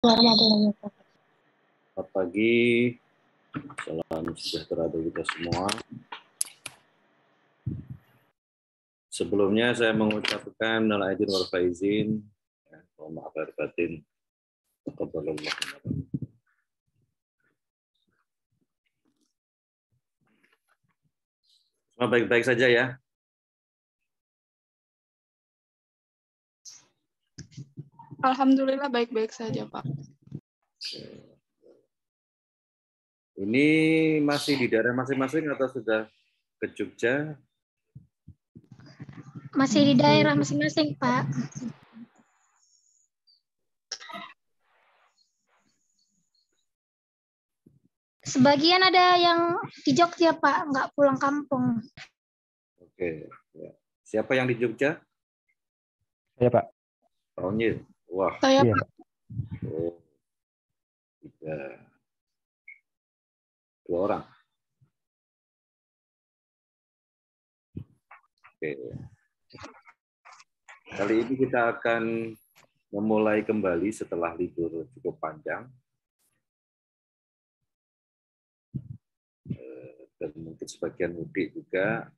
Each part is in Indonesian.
Selamat pagi, salam sejahtera bagi kita semua. Sebelumnya saya mengucapkan minal aidin wal faizin, ya, mohon maaf lahir batin. Taqabbalallah. Semua baik-baik saja ya. Alhamdulillah baik-baik saja, Pak. Ini masih di daerah masing-masing atau sudah ke Jogja? Masih di daerah masing-masing, Pak. Sebagian ada yang di Jogja, Pak, nggak pulang kampung. Oke. ya. Siapa yang di Jogja? Ya Pak. Tahunnya. Wah. Saya Iya. Pak. Oh. Tiga. Dua orang. Oke. Kali ini kita akan memulai kembali setelah libur cukup panjang. Eh, Dan mungkin sebagian mudik juga.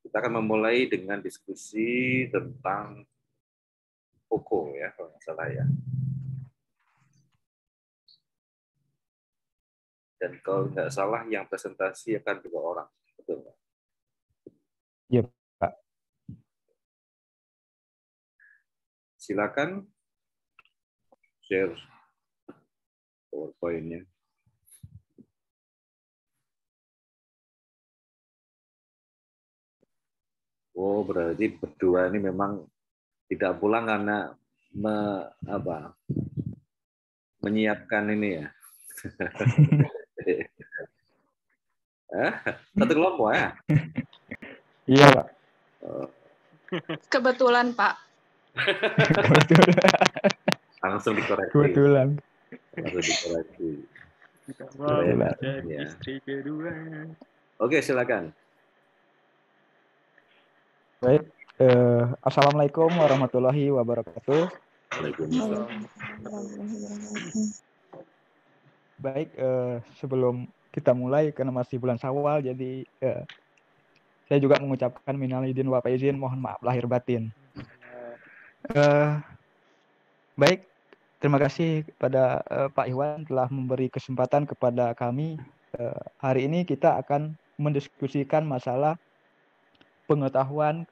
Kita akan memulai dengan diskusi tentang Poko ya, kalau nggak salah ya. Dan kalau nggak salah yang presentasi akan dua orang, betul nggak? Iya, Pak. Silakan share PowerPoint-nya. Oh, berarti berdua ini memang tidak pulang karena me, apa, menyiapkan ini ya. Eh, Satu kelompok ya? Iya Pak. Kebetulan, Pak. Kebetulan. langsung dikoreksi. Kebetulan. Langsung dikoreksi. Kebetulan. Ya. istri kedua. Oke, silakan. Baik. Eh, Assalamualaikum warahmatullahi wabarakatuh. Waalaikumsalam. Baik, eh, sebelum kita mulai karena masih bulan Syawal, jadi eh, saya juga mengucapkan minal aidin wal faizin, mohon maaf lahir batin. Eh, baik, terima kasih kepada eh, Pak Iwan telah memberi kesempatan kepada kami. Eh, hari ini kita akan mendiskusikan masalah pengetahuan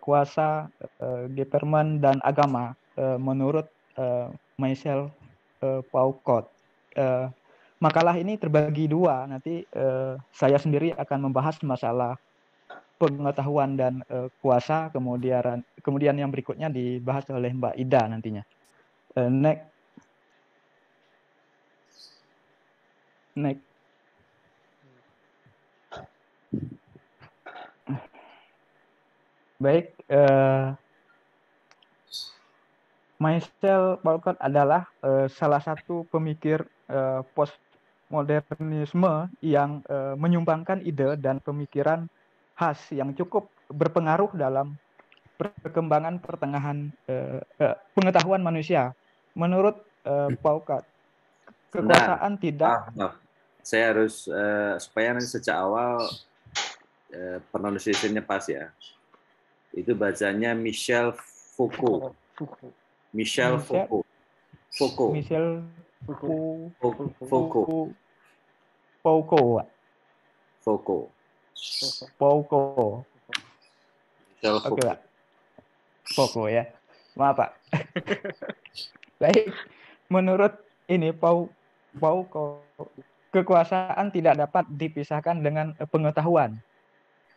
kuasa, eh, Geperman dan agama eh, menurut eh, Michel eh, Foucault. Eh, makalah ini terbagi dua. Nanti eh, saya sendiri akan membahas masalah pengetahuan dan eh, kuasa. Kemudian kemudian yang berikutnya dibahas oleh Mbak Ida nantinya. Eh, next. Next. Baik, eh, Michel Foucault adalah eh, salah satu pemikir eh, postmodernisme yang eh, menyumbangkan ide dan pemikiran khas yang cukup berpengaruh dalam perkembangan pertengahan eh, eh, pengetahuan manusia. Menurut Foucault, kekuasaan tidak Maaf, maaf. Saya harus eh, supaya nanti sejak awal eh, pronunciation-nya pas ya. Itu bacanya Michel Foucault. Michel Michel- Foucault. Foucault. Michel Fou- Fou- Foucault. Fou- Foucault. Foucault. Foucault. Michel Oke, Foucault. Pak. Foucault ya. Maaf, Pak. Baik. Menurut ini Pau Foucault, kekuasaan tidak dapat dipisahkan dengan pengetahuan.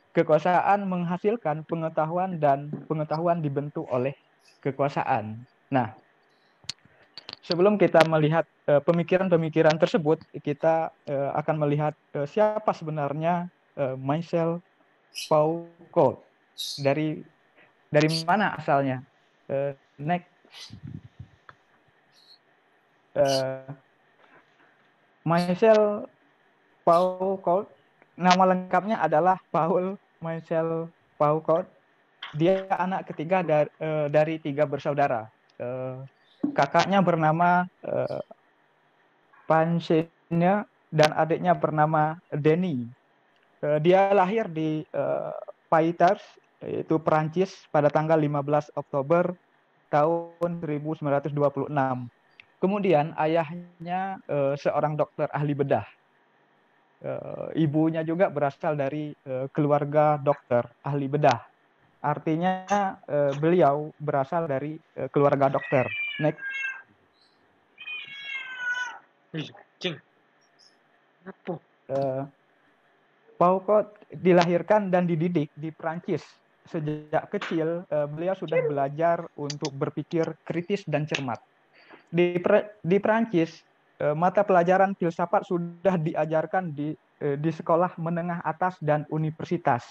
Kekuasaan menghasilkan pengetahuan dan pengetahuan dibentuk oleh kekuasaan. Nah, sebelum kita melihat eh, pemikiran-pemikiran tersebut, kita eh, akan melihat eh, siapa sebenarnya Michel Foucault dari dari mana asalnya? Next. Michel Foucault, nama lengkapnya adalah Paul Michel Foucault. Dia anak ketiga dari, dari tiga bersaudara. eh, kakaknya bernama eh, Pansenia dan adiknya bernama Denny. Eh, dia lahir di eh, Paiters, yaitu Perancis pada tanggal 15 Oktober tahun 1926. Kemudian ayahnya eh, seorang dokter ahli bedah. Eh, ibunya juga berasal dari eh, keluarga dokter ahli bedah. Artinya eh, beliau berasal dari keluarga dokter. Next. Cing. Apa? Paukot dilahirkan dan dididik di Prancis. Sejak kecil, beliau sudah belajar untuk berpikir kritis dan cermat. Di, di Prancis, mata pelajaran filsafat sudah diajarkan di, eh, di sekolah menengah atas dan universitas.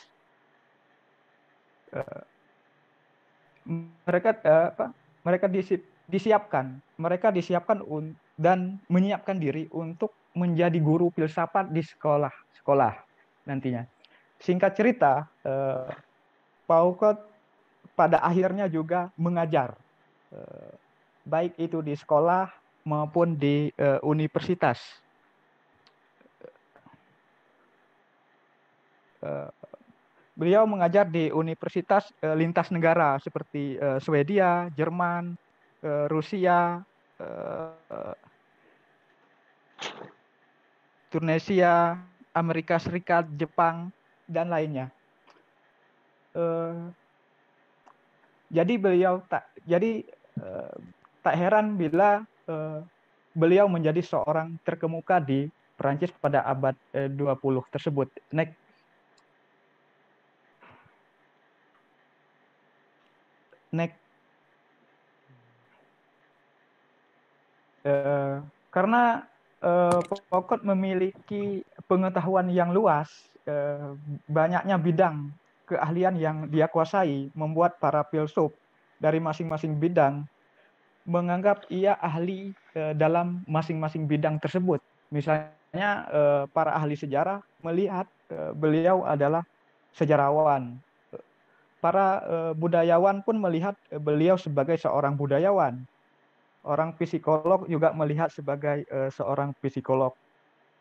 Eh, mereka eh, apa? Mereka disi- disiapkan, mereka disiapkan dan menyiapkan diri untuk menjadi guru filsafat di sekolah sekolah nantinya. Singkat cerita, eh, Paukot pada akhirnya juga mengajar, eh, baik itu di sekolah maupun di eh, universitas. Eh, beliau mengajar di universitas eh, lintas negara seperti eh, Swedia, Jerman, eh, Rusia, eh, Tunisia, Amerika Serikat, Jepang, dan lainnya. Eh, jadi beliau tak jadi eh, tak heran bila eh, beliau menjadi seorang terkemuka di Perancis pada abad eh, 20 tersebut. Next. Next. Eh, karena eh, Pokot memiliki pengetahuan yang luas, eh, banyaknya bidang keahlian yang dia kuasai membuat para filsuf dari masing-masing bidang menganggap ia ahli eh, dalam masing-masing bidang tersebut. Misalnya eh, para ahli sejarah melihat eh, beliau adalah sejarawan. Para budayawan pun melihat beliau sebagai seorang budayawan. Orang psikolog juga melihat sebagai seorang psikolog.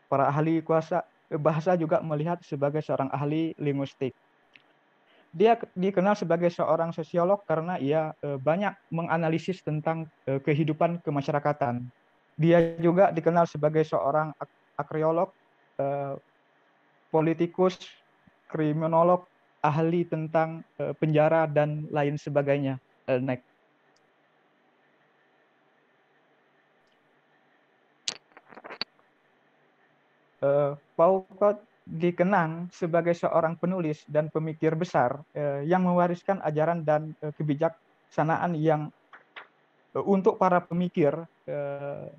Para ahli kuasa bahasa juga melihat sebagai seorang ahli linguistik. Dia ke- dikenal sebagai seorang sosiolog karena ia eh, banyak menganalisis tentang eh, kehidupan kemasyarakatan. Dia juga dikenal sebagai seorang ak- akriolog, eh, politikus, kriminolog, ahli tentang penjara dan lain sebagainya. Eh, next. Eh, Paukot dikenang sebagai seorang penulis dan pemikir besar eh, yang mewariskan ajaran dan eh, kebijaksanaan yang eh, untuk para pemikir eh,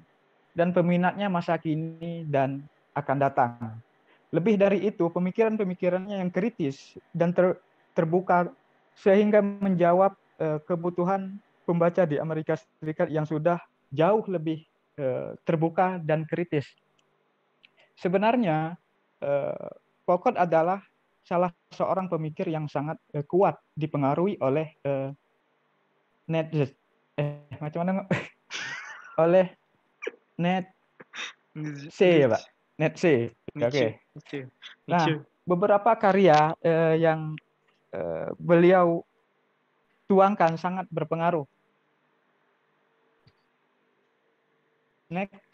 dan peminatnya masa kini dan akan datang. Lebih dari itu, pemikiran-pemikirannya yang kritis dan ter- terbuka sehingga menjawab eh, kebutuhan pembaca di Amerika Serikat yang sudah jauh lebih eh, terbuka dan kritis. Sebenarnya Pokot adalah salah seorang pemikir yang sangat eh, kuat dipengaruhi oleh eh, Nietzsche. Eh, macam mana? Oleh Nietzsche ya, Pak. Nietzsche. Oke. Nietzsche. Nietzsche. Nah, beberapa karya eh, yang eh, beliau tuangkan sangat berpengaruh. Next.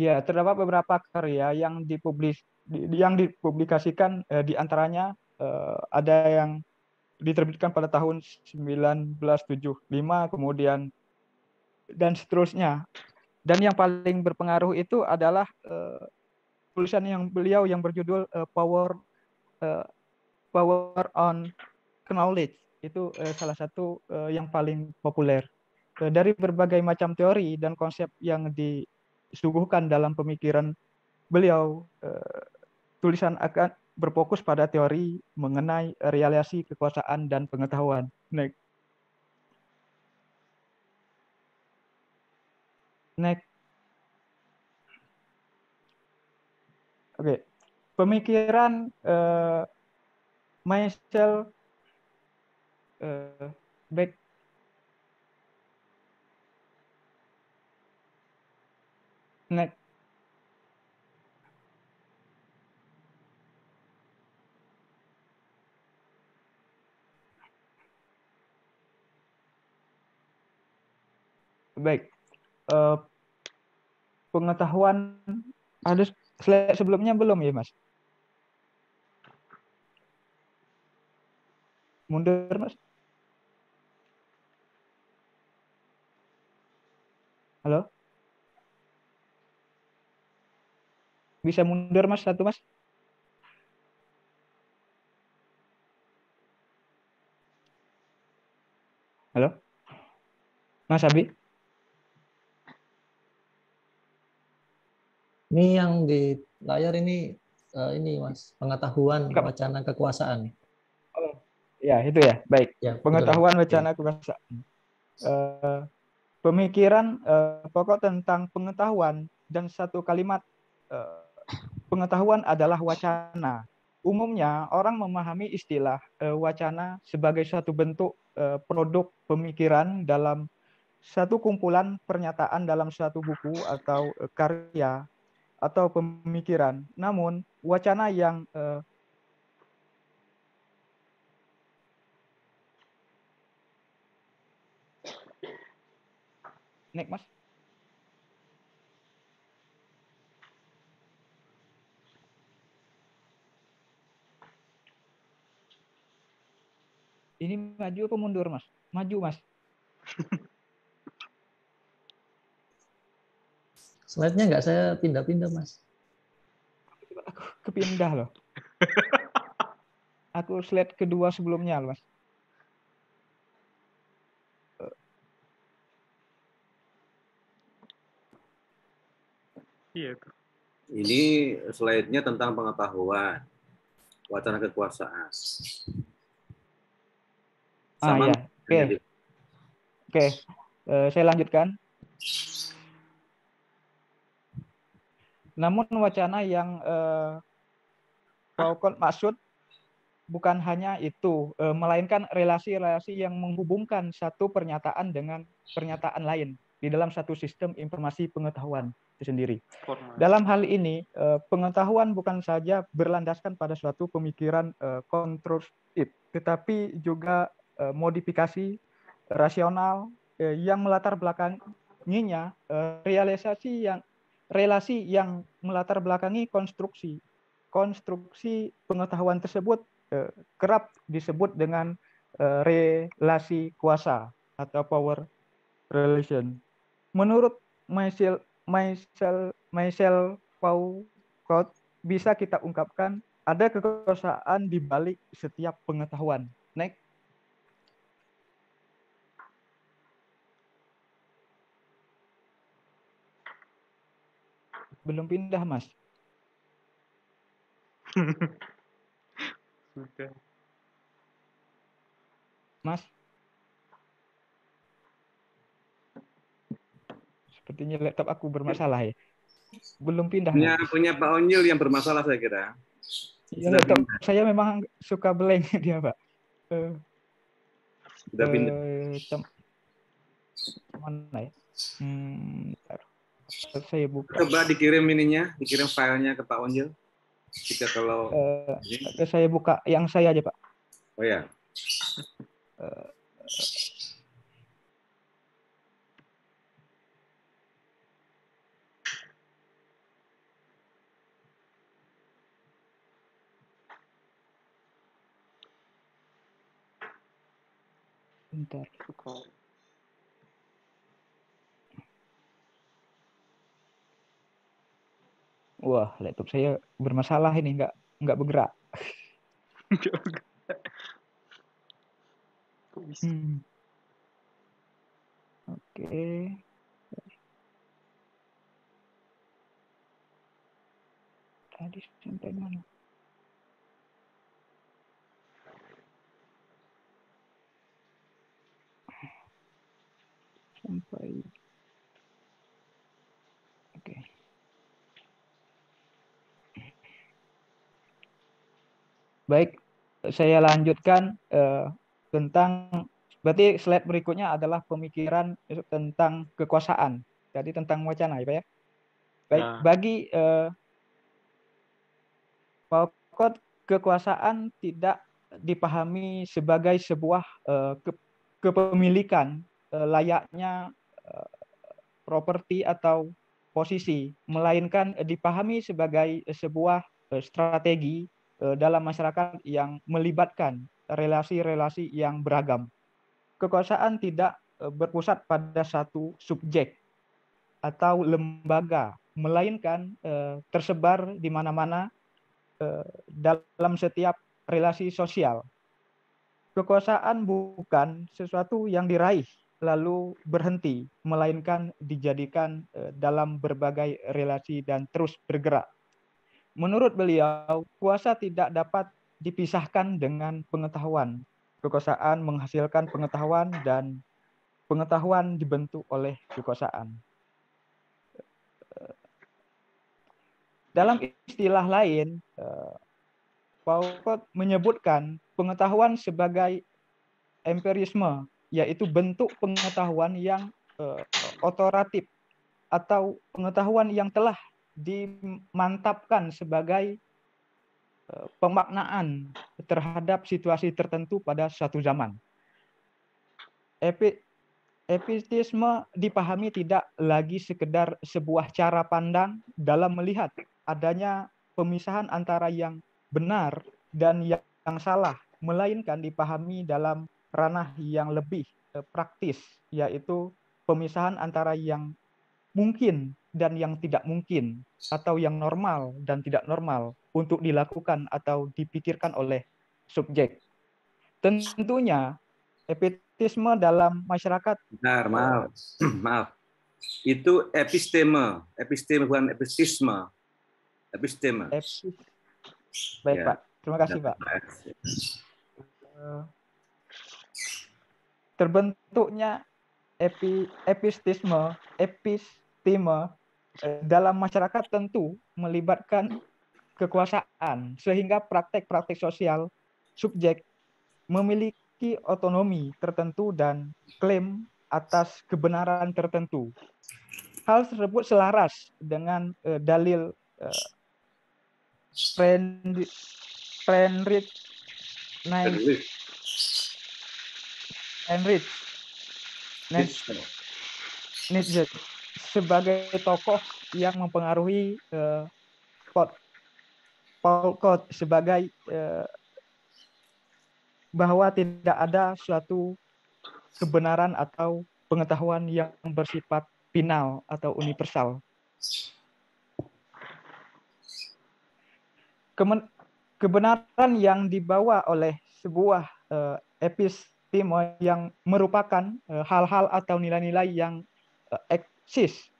Ya, terdapat beberapa karya yang dipublis di- yang dipublikasikan eh, di antaranya eh, ada yang diterbitkan pada tahun 1975 kemudian dan seterusnya. Dan yang paling berpengaruh itu adalah eh, tulisan yang beliau yang berjudul eh, Power eh, Power on Knowledge. Itu eh, salah satu eh, yang paling populer. Eh, dari berbagai macam teori dan konsep yang disuguhkan dalam pemikiran beliau, eh, tulisan akan berfokus pada teori mengenai realisasi kekuasaan dan pengetahuan. Next. Next. Oke, pemikiran eh, myself eh, back next baik. Eh, pengetahuan ada slide sebelumnya belum ya mas? Mundur mas? Halo bisa mundur mas satu mas halo mas Abi Ini yang di layar ini eh, ini Mas, pengetahuan Enggak. wacana kekuasaan. ya itu ya baik Ya, betul. pengetahuan wacana kekuasaan. Eh, pemikiran eh, pokok tentang pengetahuan dan satu kalimat eh, pengetahuan adalah wacana. Umumnya orang memahami istilah eh, wacana sebagai suatu bentuk eh, produk pemikiran dalam satu kumpulan pernyataan dalam suatu buku atau eh, karya atau pemikiran. Namun wacana yang Nek, Mas. Ini maju apa mundur, Mas? Maju, Mas. Slide-nya nggak saya pindah-pindah Mas. Aku kepindah loh. Aku slide kedua sebelumnya, loh, Mas. Iya. Ini slide-nya tentang pengetahuan, wacana kekuasaan. Ah, Sama ya. Oke. Oke, eh, saya lanjutkan. Namun wacana yang pokok maksud bukan hanya itu, eh, melainkan relasi-relasi yang menghubungkan satu pernyataan dengan pernyataan lain di dalam satu sistem informasi pengetahuan itu sendiri. Formal. Dalam hal ini, eh, pengetahuan bukan saja berlandaskan pada suatu pemikiran eh, konstruktif, tetapi juga eh, modifikasi rasional eh, yang melatar belakanginya eh, realisasi yang relasi yang melatar belakangi konstruksi. Konstruksi pengetahuan tersebut kerap disebut dengan relasi kuasa atau power relation. Menurut Michel Michel Michel Foucault bisa kita ungkapkan ada kekuasaan di balik setiap pengetahuan. Next. Belum pindah, Mas. Sudah. Mas. Sepertinya laptop aku bermasalah ya. Belum pindah. Punya, Mas. punya Pak Onyil yang bermasalah saya kira. Ya, sudah laptop saya memang suka blank dia, Pak. Eh, Sudah pindah. eh, tem- mana ya? Hmm, bentar. Saya buka. Coba dikirim ininya, dikirim filenya ke Pak Onyil. Jika kalau Eh, ini. saya buka yang saya aja, Pak. Oh ya, Bentar. Wah, laptop saya bermasalah ini nggak nggak bergerak. Kok bisa? Hmm. Oke. Tadi sampai mana? Sampai. Oke. Baik, saya lanjutkan eh, tentang berarti slide berikutnya adalah pemikiran tentang kekuasaan. Jadi tentang wacana ya Pak ya. Baik, Ya. bagi eh, kekuasaan tidak dipahami sebagai sebuah eh, ke- kepemilikan eh, layaknya eh, properti atau posisi, melainkan dipahami sebagai sebuah eh, strategi dalam masyarakat yang melibatkan relasi-relasi yang beragam. Kekuasaan tidak eh, berpusat pada satu subjek atau lembaga, melainkan eh, tersebar di mana-mana eh, dalam setiap relasi sosial. Kekuasaan bukan sesuatu yang diraih lalu berhenti, melainkan dijadikan eh, dalam berbagai relasi dan terus bergerak. Menurut beliau, kuasa tidak dapat dipisahkan dengan pengetahuan. Kekuasaan menghasilkan pengetahuan dan pengetahuan dibentuk oleh kekuasaan. Dalam istilah lain, eh, Paul menyebutkan pengetahuan sebagai empirisme, yaitu bentuk pengetahuan yang eh, otoratif atau pengetahuan yang telah dimantapkan sebagai eh, pemaknaan terhadap situasi tertentu pada suatu zaman. Epi, epistisme dipahami tidak lagi sekedar sebuah cara pandang dalam melihat adanya pemisahan antara yang benar dan yang, yang salah, melainkan dipahami dalam ranah yang lebih eh, praktis, yaitu pemisahan antara yang mungkin dan yang tidak mungkin, atau yang normal dan tidak normal untuk dilakukan atau dipikirkan oleh subjek. Tentunya, epitisme dalam masyarakat Bentar, maaf. maaf. Itu episteme, episteme bukan epistisme. Episteme. epis. Baik, Ya. Pak. Terima kasih, Pak. Eh, terbentuknya epi, epistisme, episteme eh, dalam masyarakat tentu melibatkan kekuasaan sehingga praktek-praktek sosial subjek memiliki otonomi tertentu dan klaim atas kebenaran tertentu. Hal tersebut selaras dengan eh, dalil Friend, Friedrich Nietzsche Nietzsche sebagai tokoh yang mempengaruhi eh, Paul, Paul Kott sebagai eh, bahwa tidak ada suatu kebenaran atau pengetahuan yang bersifat final atau universal. Kemen- kebenaran yang dibawa oleh sebuah eh, episteme yang merupakan hal-hal atau nilai-nilai yang eh, eksis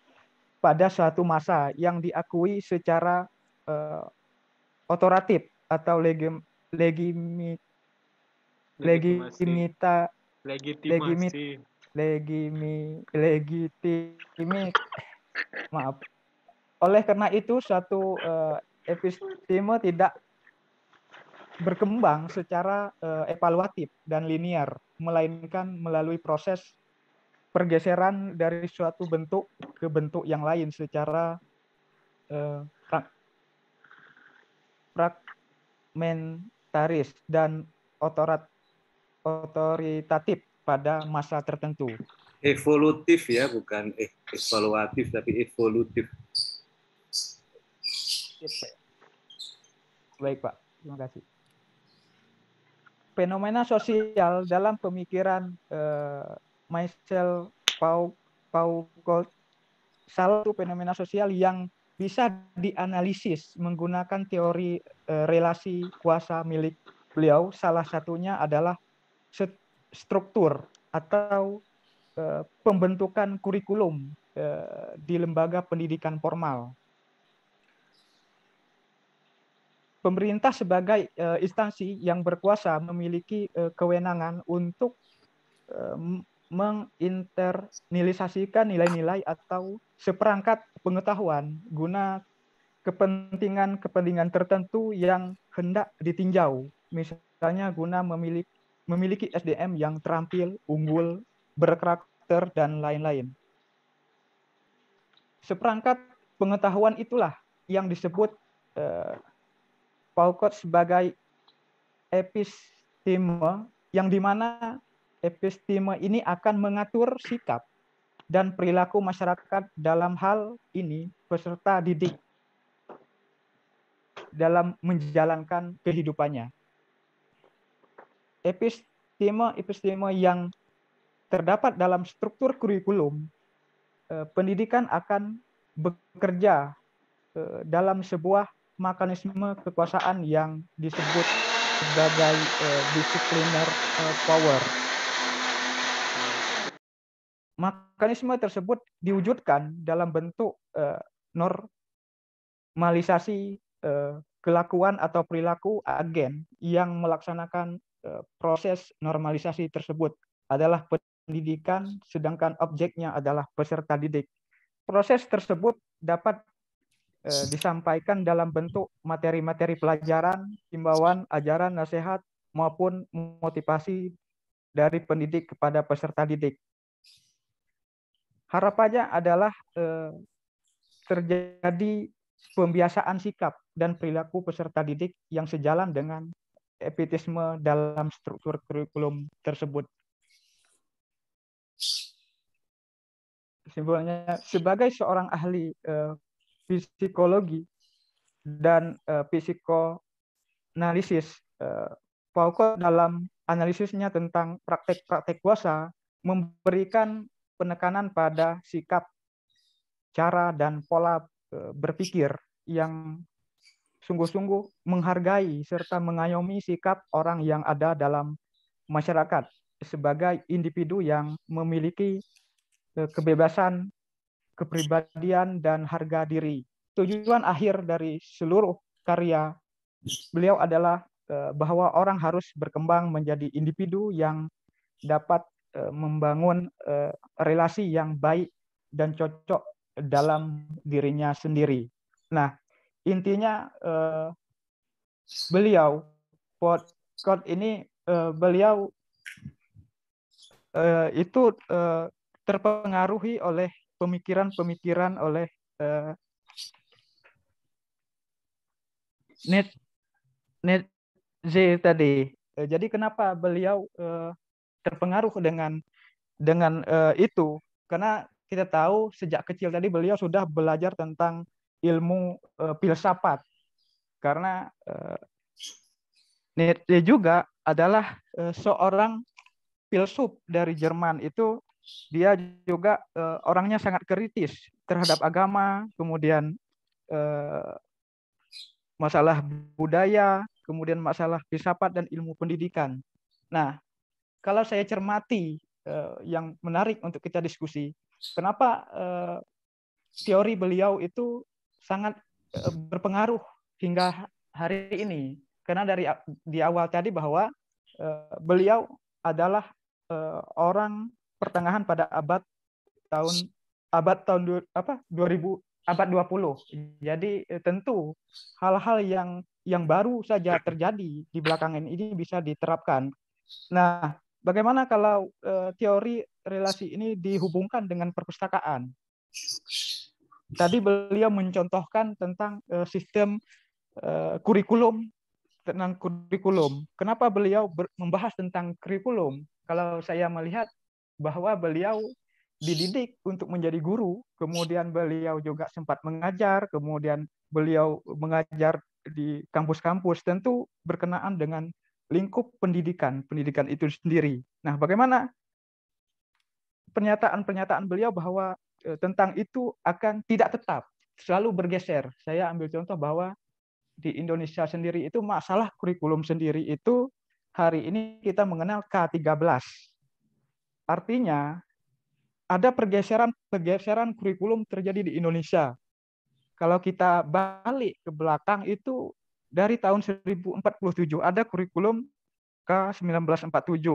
pada suatu masa yang diakui secara eh, otoratif atau legim, legimi, legimita legitimasi. legimi legitimit maaf. Oleh karena itu suatu eh, episteme tidak berkembang secara eh, evaluatif dan linear melainkan melalui proses pergeseran dari suatu bentuk ke bentuk yang lain secara eh, fragmentaris dan otorat otoritatif pada masa tertentu. Evolutif ya, bukan eh, evaluatif tapi evolutif. Baik, Pak. Terima kasih. Fenomena sosial dalam pemikiran eh, Michel Pau Foucault salah satu fenomena sosial yang bisa dianalisis menggunakan teori eh, relasi kuasa milik beliau salah satunya adalah struktur atau eh, pembentukan kurikulum eh, di lembaga pendidikan formal. Pemerintah sebagai eh, instansi yang berkuasa memiliki eh, kewenangan untuk menginternalisasikan nilai-nilai atau seperangkat pengetahuan guna kepentingan-kepentingan tertentu yang hendak ditinjau, misalnya guna memiliki memiliki SDM yang terampil, unggul, berkarakter dan lain-lain. Seperangkat pengetahuan itulah yang disebut eh, Paukot sebagai episteme yang di mana episteme ini akan mengatur sikap dan perilaku masyarakat dalam hal ini peserta didik dalam menjalankan kehidupannya. Episteme-episteme yang terdapat dalam struktur kurikulum, eh, pendidikan akan bekerja eh, dalam sebuah mekanisme kekuasaan yang disebut sebagai eh, discipliner power. Mekanisme tersebut diwujudkan dalam bentuk normalisasi Eh, kelakuan atau perilaku agen yang melaksanakan eh, proses normalisasi tersebut adalah pendidikan, sedangkan objeknya adalah peserta didik. Proses tersebut dapat eh, disampaikan dalam bentuk materi-materi pelajaran, himbauan, ajaran, nasihat, maupun motivasi dari pendidik kepada peserta didik. Harapannya adalah terjadi pembiasaan sikap dan perilaku peserta didik yang sejalan dengan epitisme dalam struktur kurikulum tersebut. Simpulnya, sebagai seorang ahli eh, psikologi dan eh, psikoanalisis, eh, Pauko dalam analisisnya tentang praktek-praktek kuasa memberikan penekanan pada sikap, cara, dan pola Eh, berpikir yang sungguh-sungguh menghargai serta mengayomi sikap orang yang ada dalam masyarakat sebagai individu yang memiliki eh, kebebasan, kepribadian, dan harga diri. Tujuan akhir dari seluruh karya beliau adalah eh, bahwa orang harus berkembang menjadi individu yang dapat membangun relasi yang baik dan cocok dalam dirinya sendiri. Nah, intinya eh, beliau podcast ini eh, beliau eh, itu eh, terpengaruhi oleh pemikiran-pemikiran oleh eh, net net Z tadi. Eh, jadi kenapa beliau eh, terpengaruh dengan dengan eh, itu? Karena kita tahu sejak kecil tadi beliau sudah belajar tentang ilmu uh, filsafat. Karena uh, Nietzsche juga adalah uh, seorang filsuf dari Jerman. Itu dia juga uh, orangnya sangat kritis terhadap agama kemudian uh, masalah budaya kemudian masalah filsafat dan ilmu pendidikan. Nah kalau saya cermati uh, yang menarik untuk kita diskusi Kenapa uh, teori beliau itu sangat uh, berpengaruh hingga hari ini? Karena dari di awal tadi bahwa beliau adalah orang pertengahan pada abad tahun abad tahun apa 2000 abad 20. Jadi tentu hal-hal yang yang baru saja terjadi di belakangan ini bisa diterapkan. Nah, bagaimana kalau uh, teori relasi ini dihubungkan dengan perpustakaan. Tadi beliau mencontohkan tentang uh, sistem uh, kurikulum tentang kurikulum. Kenapa beliau membahas tentang kurikulum? Kalau saya melihat bahwa beliau dididik untuk menjadi guru, kemudian beliau juga sempat mengajar, kemudian beliau mengajar di kampus-kampus, tentu berkenaan dengan lingkup pendidikan, pendidikan itu sendiri. Nah, bagaimana pernyataan-pernyataan beliau bahwa e, tentang itu akan tidak tetap, selalu bergeser. Saya ambil contoh bahwa di Indonesia sendiri itu masalah kurikulum sendiri itu hari ini kita mengenal K13. Artinya ada pergeseran-pergeseran kurikulum terjadi di Indonesia. Kalau kita balik ke belakang itu dari tahun 1047 ada kurikulum K1947,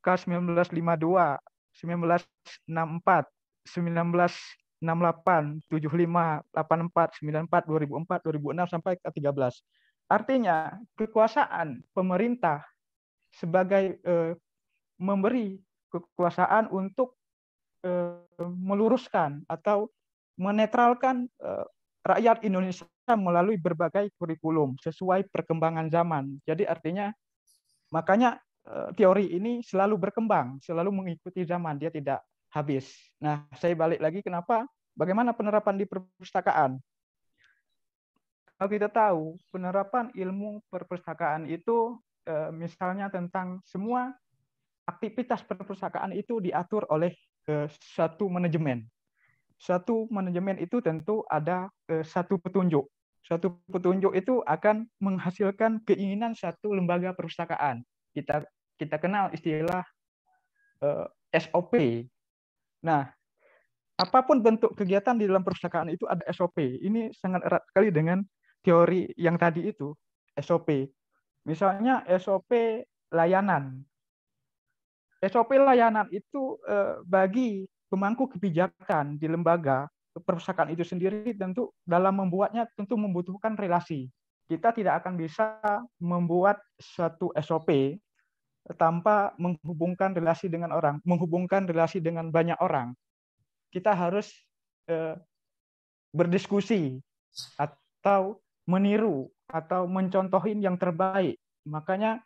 K1952, 1964, 19 68, 75, 84, 94, 2004, 2006 sampai ke 13. Artinya kekuasaan pemerintah sebagai eh, memberi kekuasaan untuk eh, meluruskan atau menetralkan eh, rakyat Indonesia melalui berbagai kurikulum sesuai perkembangan zaman. Jadi artinya makanya eh, teori ini selalu berkembang, selalu mengikuti zaman, dia tidak habis. Nah, saya balik lagi kenapa? Bagaimana penerapan di perpustakaan? Kalau kita tahu, penerapan ilmu perpustakaan itu eh, misalnya tentang semua aktivitas perpustakaan itu diatur oleh eh, satu manajemen. Satu manajemen itu tentu ada satu petunjuk. Satu petunjuk itu akan menghasilkan keinginan satu lembaga perpustakaan. Kita kita kenal istilah SOP Nah, apa pun bentuk kegiatan di dalam perpustakaan itu ada SOP. Ini sangat erat sekali dengan teori yang tadi itu, SOP. Misalnya SOP layanan. SOP layanan itu eh, bagi pemangku kebijakan di lembaga perpustakaan itu sendiri tentu dalam membuatnya tentu membutuhkan relasi. Kita tidak akan bisa membuat suatu SOP tanpa menghubungkan relasi dengan orang, menghubungkan relasi dengan banyak orang. Kita harus eh, berdiskusi atau meniru atau mencontohin yang terbaik. Makanya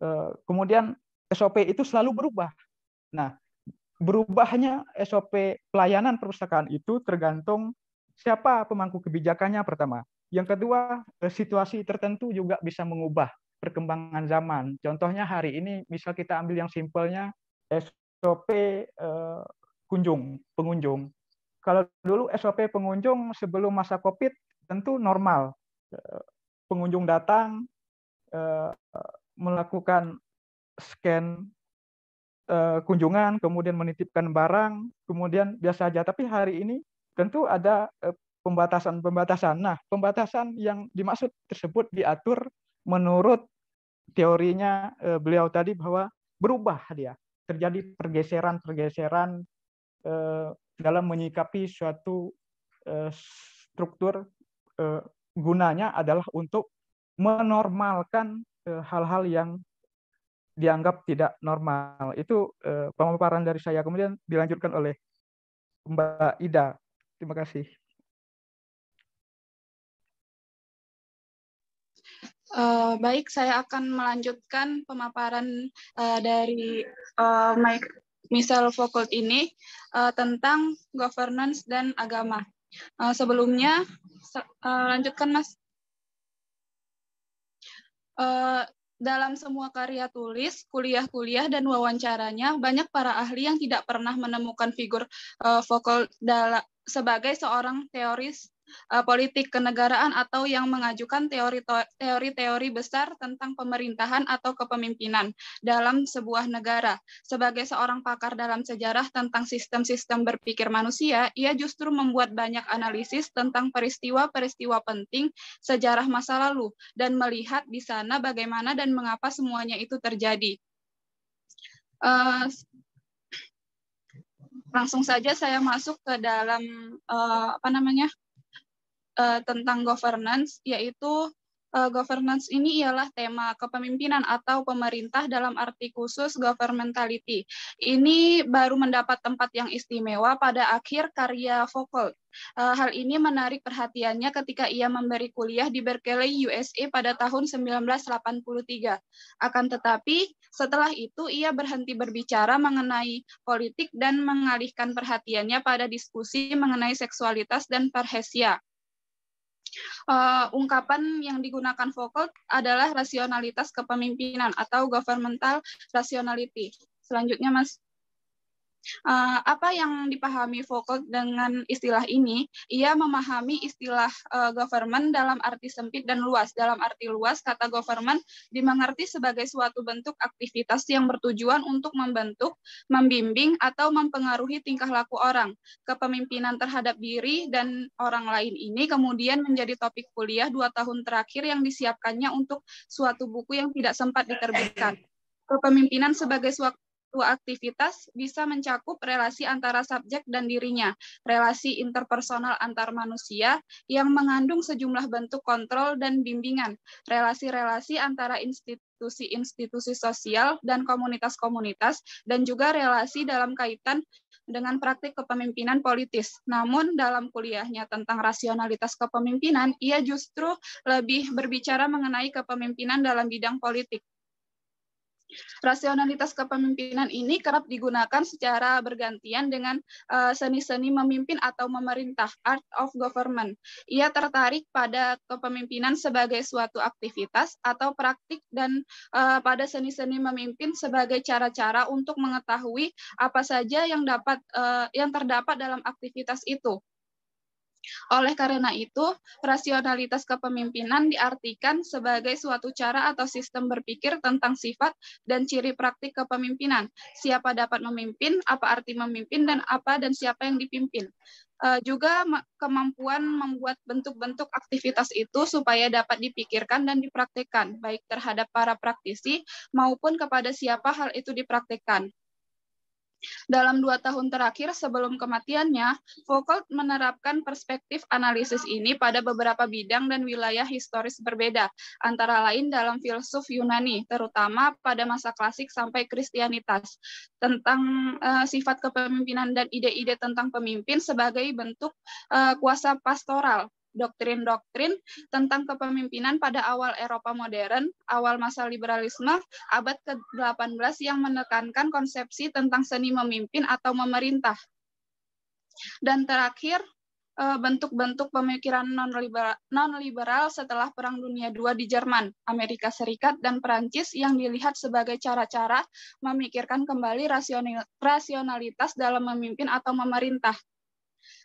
eh, kemudian SOP itu selalu berubah. Nah, berubahnya SOP pelayanan perpustakaan itu tergantung siapa pemangku kebijakannya pertama. Yang kedua, eh, situasi tertentu juga bisa mengubah perkembangan zaman. Contohnya hari ini, misal kita ambil yang simpelnya, SOP eh, kunjung, pengunjung. Kalau dulu SOP pengunjung sebelum masa COVID tentu normal. Eh, pengunjung datang, eh, melakukan scan eh, kunjungan, kemudian menitipkan barang, kemudian biasa saja. Tapi hari ini tentu ada eh, pembatasan-pembatasan. Nah, pembatasan yang dimaksud tersebut diatur menurut teorinya uh, beliau tadi bahwa berubah dia terjadi pergeseran-pergeseran uh, dalam menyikapi suatu uh, struktur uh, gunanya adalah untuk menormalkan hal-hal uh, yang dianggap tidak normal. Itu uh, pemaparan dari saya. Kemudian dilanjutkan oleh Mbak Ida. Terima kasih. Uh, baik, saya akan melanjutkan pemaparan uh, dari uh, Michelle Foucault ini uh, tentang governance dan agama. Uh, sebelumnya, uh, lanjutkan Mas. Uh, dalam semua karya tulis, kuliah-kuliah, dan wawancaranya, banyak para ahli yang tidak pernah menemukan figur uh, Foucault sebagai seorang teoris uh, politik kenegaraan atau yang mengajukan teori-teori besar tentang pemerintahan atau kepemimpinan dalam sebuah negara. Sebagai seorang pakar dalam sejarah tentang sistem-sistem berpikir manusia, ia justru membuat banyak analisis tentang peristiwa-peristiwa penting sejarah masa lalu dan melihat di sana bagaimana dan mengapa semuanya itu terjadi. Uh, langsung saja saya masuk ke dalam uh, apa namanya uh, tentang governance, yaitu uh, governance ini ialah tema kepemimpinan atau pemerintah dalam arti khusus governmentality. Ini baru mendapat tempat yang istimewa pada akhir karya Foucault. Uh, hal ini menarik perhatiannya ketika ia memberi kuliah di Berkeley, USA pada tahun 1983. Akan tetapi, setelah itu ia berhenti berbicara mengenai politik dan mengalihkan perhatiannya pada diskusi mengenai seksualitas dan parhesia uh, ungkapan yang digunakan Foucault adalah rasionalitas kepemimpinan atau governmental rationality. Selanjutnya, Mas. Uh, apa yang dipahami Foucault dengan istilah ini? Ia memahami istilah uh, government dalam arti sempit dan luas. Dalam arti luas, kata government dimengerti sebagai suatu bentuk aktivitas yang bertujuan untuk membentuk, membimbing, atau mempengaruhi tingkah laku orang. Kepemimpinan terhadap diri dan orang lain ini kemudian menjadi topik kuliah dua tahun terakhir yang disiapkannya untuk suatu buku yang tidak sempat diterbitkan. Kepemimpinan sebagai suatu aktivitas bisa mencakup relasi antara subjek dan dirinya, relasi interpersonal antar manusia yang mengandung sejumlah bentuk kontrol dan bimbingan, relasi-relasi antara institusi-institusi sosial dan komunitas-komunitas, dan juga relasi dalam kaitan dengan praktik kepemimpinan politis. Namun dalam kuliahnya tentang rasionalitas kepemimpinan, ia justru lebih berbicara mengenai kepemimpinan dalam bidang politik. Rasionalitas kepemimpinan ini kerap digunakan secara bergantian dengan eh, seni-seni uh, memimpin atau memerintah, art of government. Ia tertarik pada kepemimpinan sebagai suatu aktivitas atau praktik dan uh, pada seni-seni memimpin sebagai cara-cara untuk mengetahui apa saja yang dapat uh, yang terdapat dalam aktivitas itu. Oleh karena itu, rasionalitas kepemimpinan diartikan sebagai suatu cara atau sistem berpikir tentang sifat dan ciri praktik kepemimpinan. Siapa dapat memimpin, apa arti memimpin, dan apa dan siapa yang dipimpin. Uh, juga kemampuan membuat bentuk-bentuk aktivitas itu supaya dapat dipikirkan dan dipraktikkan, baik terhadap para praktisi maupun kepada siapa hal itu dipraktikkan. Dalam dua tahun terakhir sebelum kematiannya, Foucault menerapkan perspektif analisis ini pada beberapa bidang dan wilayah historis berbeda, antara lain dalam filsuf Yunani, terutama pada masa klasik sampai Kristianitas, tentang uh, sifat kepemimpinan dan ide-ide tentang pemimpin sebagai bentuk uh, kuasa pastoral doktrin-doktrin tentang kepemimpinan pada awal Eropa modern, awal masa liberalisme, abad ke-18 yang menekankan konsepsi tentang seni memimpin atau memerintah. Dan terakhir, eh, bentuk-bentuk pemikiran non-liberal setelah Perang Dunia II di Jerman, Amerika Serikat, dan Perancis yang dilihat sebagai cara-cara memikirkan kembali rasionalitas dalam memimpin atau memerintah.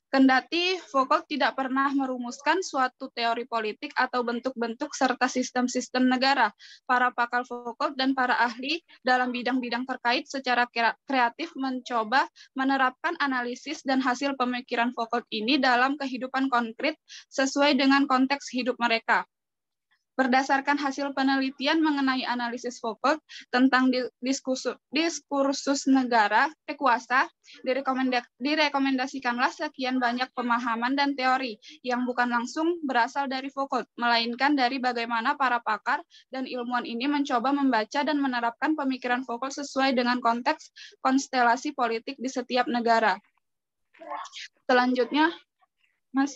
Kendati Foucault tidak pernah merumuskan suatu teori politik atau bentuk-bentuk serta sistem-sistem negara, para pakar Foucault dan para ahli dalam bidang-bidang terkait secara kreatif mencoba menerapkan analisis dan hasil pemikiran Foucault ini dalam kehidupan konkret sesuai dengan konteks hidup mereka. Berdasarkan hasil penelitian mengenai analisis Foucault tentang diskursus, diskursus negara kekuasa, direkomendasikanlah sekian banyak pemahaman dan teori yang bukan langsung berasal dari Foucault, melainkan dari bagaimana para pakar dan ilmuwan ini mencoba membaca dan menerapkan pemikiran Foucault sesuai dengan konteks konstelasi politik di setiap negara. Selanjutnya, Mas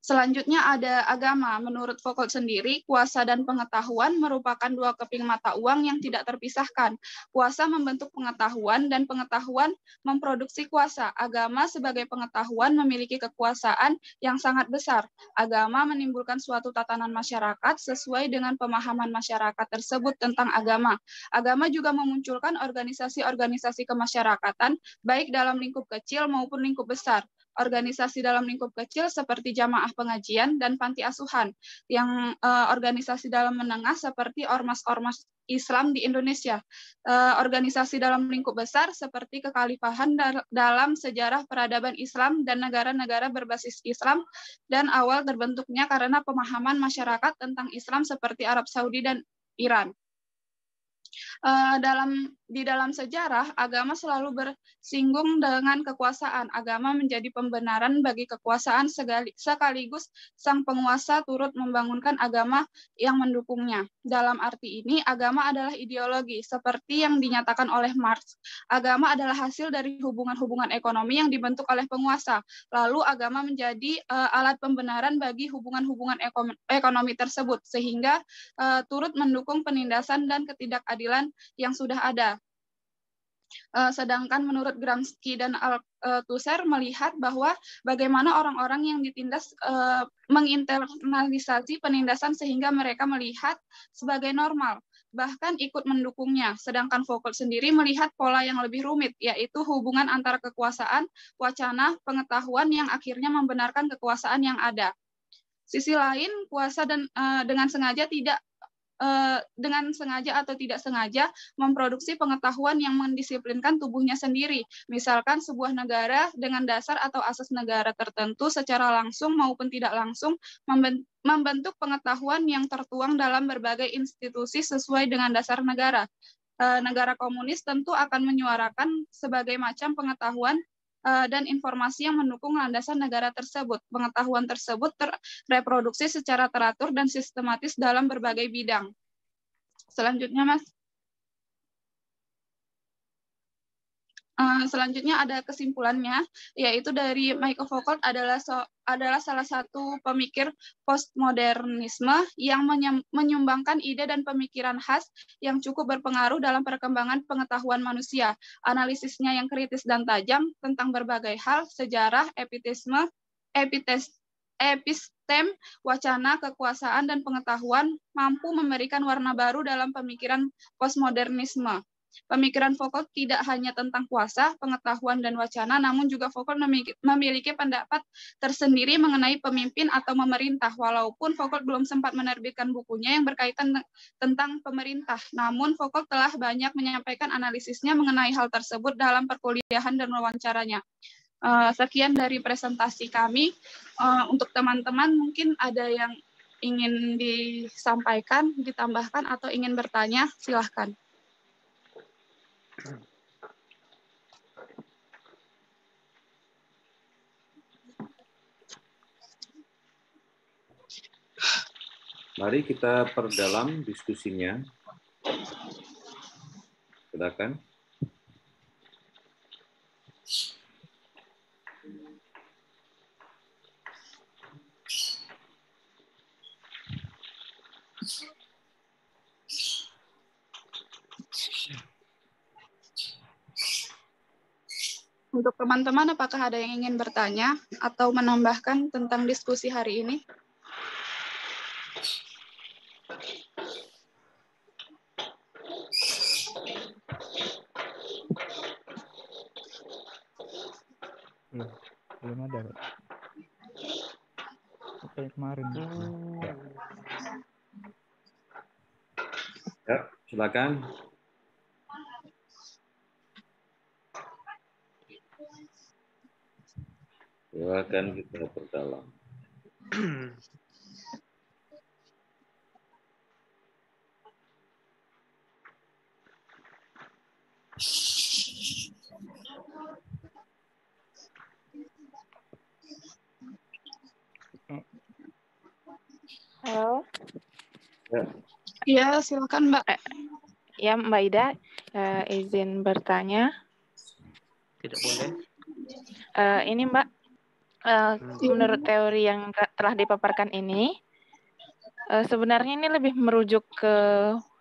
Selanjutnya ada agama. Menurut Foucault sendiri, kuasa dan pengetahuan merupakan dua keping mata uang yang tidak terpisahkan. Kuasa membentuk pengetahuan dan pengetahuan memproduksi kuasa. Agama sebagai pengetahuan memiliki kekuasaan yang sangat besar. Agama menimbulkan suatu tatanan masyarakat sesuai dengan pemahaman masyarakat tersebut tentang agama. Agama juga memunculkan organisasi-organisasi kemasyarakatan baik dalam lingkup kecil maupun lingkup besar organisasi dalam lingkup kecil seperti jamaah pengajian dan panti asuhan, yang uh, organisasi dalam menengah seperti ormas-ormas Islam di Indonesia, uh, organisasi dalam lingkup besar seperti kekhalifahan dalam sejarah peradaban Islam dan negara-negara berbasis Islam, dan awal terbentuknya karena pemahaman masyarakat tentang Islam seperti Arab Saudi dan Iran. Uh, dalam di dalam sejarah agama selalu bersinggung dengan kekuasaan. Agama menjadi pembenaran bagi kekuasaan sekaligus sang penguasa turut membangunkan agama yang mendukungnya. Dalam arti ini, agama adalah ideologi seperti yang dinyatakan oleh Marx. Agama adalah hasil dari hubungan-hubungan ekonomi yang dibentuk oleh penguasa. Lalu agama menjadi uh, alat pembenaran bagi hubungan-hubungan ekonomi tersebut sehingga uh, turut mendukung penindasan dan ketidakadilan yang sudah ada. Uh, sedangkan menurut Gramsci dan Althusser melihat bahwa bagaimana orang-orang yang ditindas uh, menginternalisasi penindasan sehingga mereka melihat sebagai normal, bahkan ikut mendukungnya. Sedangkan Foucault sendiri melihat pola yang lebih rumit, yaitu hubungan antara kekuasaan, wacana, pengetahuan yang akhirnya membenarkan kekuasaan yang ada. Sisi lain, kuasa dan uh, dengan sengaja tidak Eh, dengan sengaja atau tidak sengaja memproduksi pengetahuan yang mendisiplinkan tubuhnya sendiri. Misalkan sebuah negara dengan dasar atau asas negara tertentu secara langsung maupun tidak langsung membentuk pengetahuan yang tertuang dalam berbagai institusi sesuai dengan dasar negara. uh, negara komunis tentu akan menyuarakan sebagai macam pengetahuan dan informasi yang mendukung landasan negara tersebut. Pengetahuan tersebut terreproduksi secara teratur dan sistematis dalam berbagai bidang. Selanjutnya, Mas. Uh, selanjutnya ada kesimpulannya, yaitu dari Michael Foucault adalah so, adalah salah satu pemikir postmodernisme yang menyumbangkan ide dan pemikiran khas yang cukup berpengaruh dalam perkembangan pengetahuan manusia. Analisisnya yang kritis dan tajam tentang berbagai hal, sejarah, epitisme, epites, epistem, wacana, kekuasaan, dan pengetahuan mampu memberikan warna baru dalam pemikiran postmodernisme. Pemikiran Foucault tidak hanya tentang kuasa, pengetahuan, dan wacana, namun juga Foucault memiliki pendapat tersendiri mengenai pemimpin atau pemerintah, walaupun Foucault belum sempat menerbitkan bukunya yang berkaitan tentang pemerintah. Namun Foucault telah banyak menyampaikan analisisnya mengenai hal tersebut dalam perkuliahan dan wawancaranya. Uh, sekian dari presentasi kami. Uh, untuk teman-teman mungkin ada yang ingin disampaikan, ditambahkan, atau ingin bertanya, silahkan. Mari kita perdalam diskusinya. Silakan. Untuk teman-teman, apakah ada yang ingin bertanya atau menambahkan tentang diskusi hari ini? Belum, belum ada. Oke, kemarin. Ya. ya, silakan. Silakan kita perdalam. Halo. Ya. Iya, silakan Mbak. Eh, ya, Mbak Ida, uh, izin bertanya. Tidak boleh. Uh, ini Mbak, uh, menurut teori yang telah dipaparkan ini, uh, sebenarnya ini lebih merujuk ke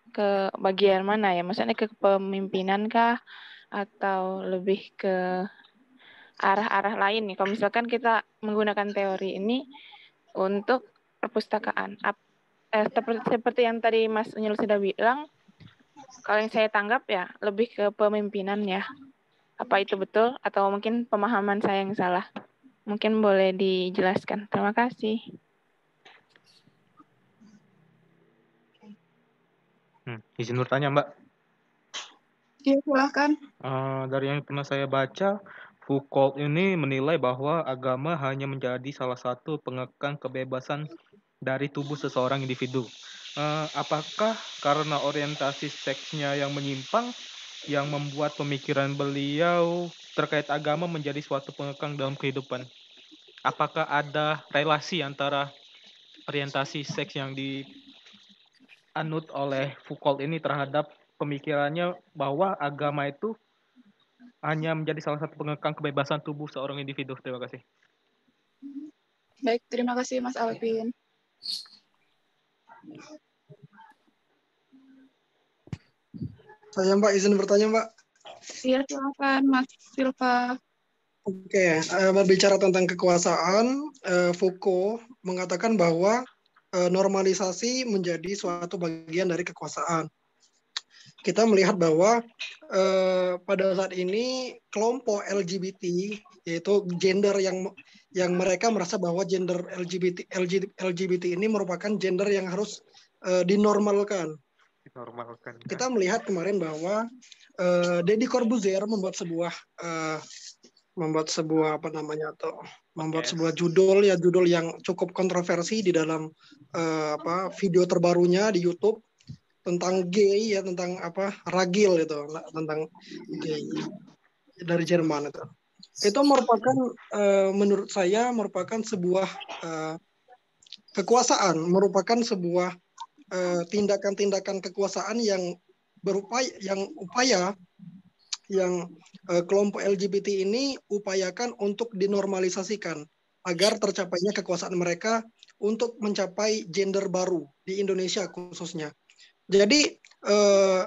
ke bagian mana ya? Maksudnya ke kepemimpinan kah atau lebih ke arah-arah lain nih? Kalau misalkan kita menggunakan teori ini untuk perpustakaan, eh, seperti seperti yang tadi Mas Unyil sudah bilang, kalau yang saya tanggap ya lebih ke pemimpinan ya. Apa itu betul atau mungkin pemahaman saya yang salah? Mungkin boleh dijelaskan. Terima kasih. Hmm, izin bertanya, Mbak. Iya, silahkan. Uh, dari yang pernah saya baca, Foucault ini menilai bahwa agama hanya menjadi salah satu pengekang kebebasan dari tubuh seseorang individu. Uh, apakah karena orientasi seksnya yang menyimpang yang membuat pemikiran beliau terkait agama menjadi suatu pengekang dalam kehidupan? Apakah ada relasi antara orientasi seks yang dianut oleh Foucault ini terhadap pemikirannya bahwa agama itu hanya menjadi salah satu pengekang kebebasan tubuh seorang individu. Terima kasih. Baik, terima kasih Mas Alvin. Saya Mbak, izin bertanya Mbak. Iya, silakan Mas Silva. Oke, uh, berbicara tentang kekuasaan, uh, Foucault mengatakan bahwa uh, normalisasi menjadi suatu bagian dari kekuasaan. Kita melihat bahwa uh, pada saat ini kelompok LGBT yaitu gender yang yang mereka merasa bahwa gender LGBT LGBT ini merupakan gender yang harus uh, dinormalkan. Dinormalkan. Kita melihat kemarin bahwa uh, Deddy Corbuzier membuat sebuah uh, membuat sebuah apa namanya atau membuat yes. sebuah judul ya judul yang cukup kontroversi di dalam uh, apa video terbarunya di YouTube tentang gay ya tentang apa ragil itu tentang gay dari Jerman itu itu merupakan uh, menurut saya merupakan sebuah uh, kekuasaan merupakan sebuah tindakan-tindakan uh, kekuasaan yang berupaya yang upaya yang uh, kelompok LGBT ini upayakan untuk dinormalisasikan agar tercapainya kekuasaan mereka untuk mencapai gender baru di Indonesia khususnya. Jadi uh,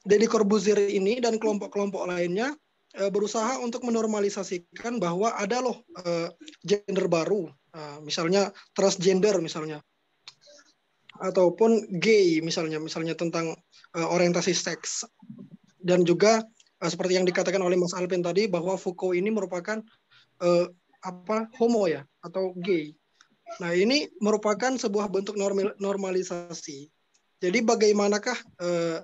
Deddy Corbuzier ini dan kelompok-kelompok lainnya uh, berusaha untuk menormalisasikan bahwa ada loh uh, gender baru, misalnya transgender misalnya, ataupun gay misalnya, misalnya tentang uh, orientasi seks. Dan juga seperti yang dikatakan oleh Mas Alvin tadi bahwa Foucault ini merupakan uh, apa homo ya atau gay. Nah ini merupakan sebuah bentuk normal, normalisasi. Jadi bagaimanakah uh,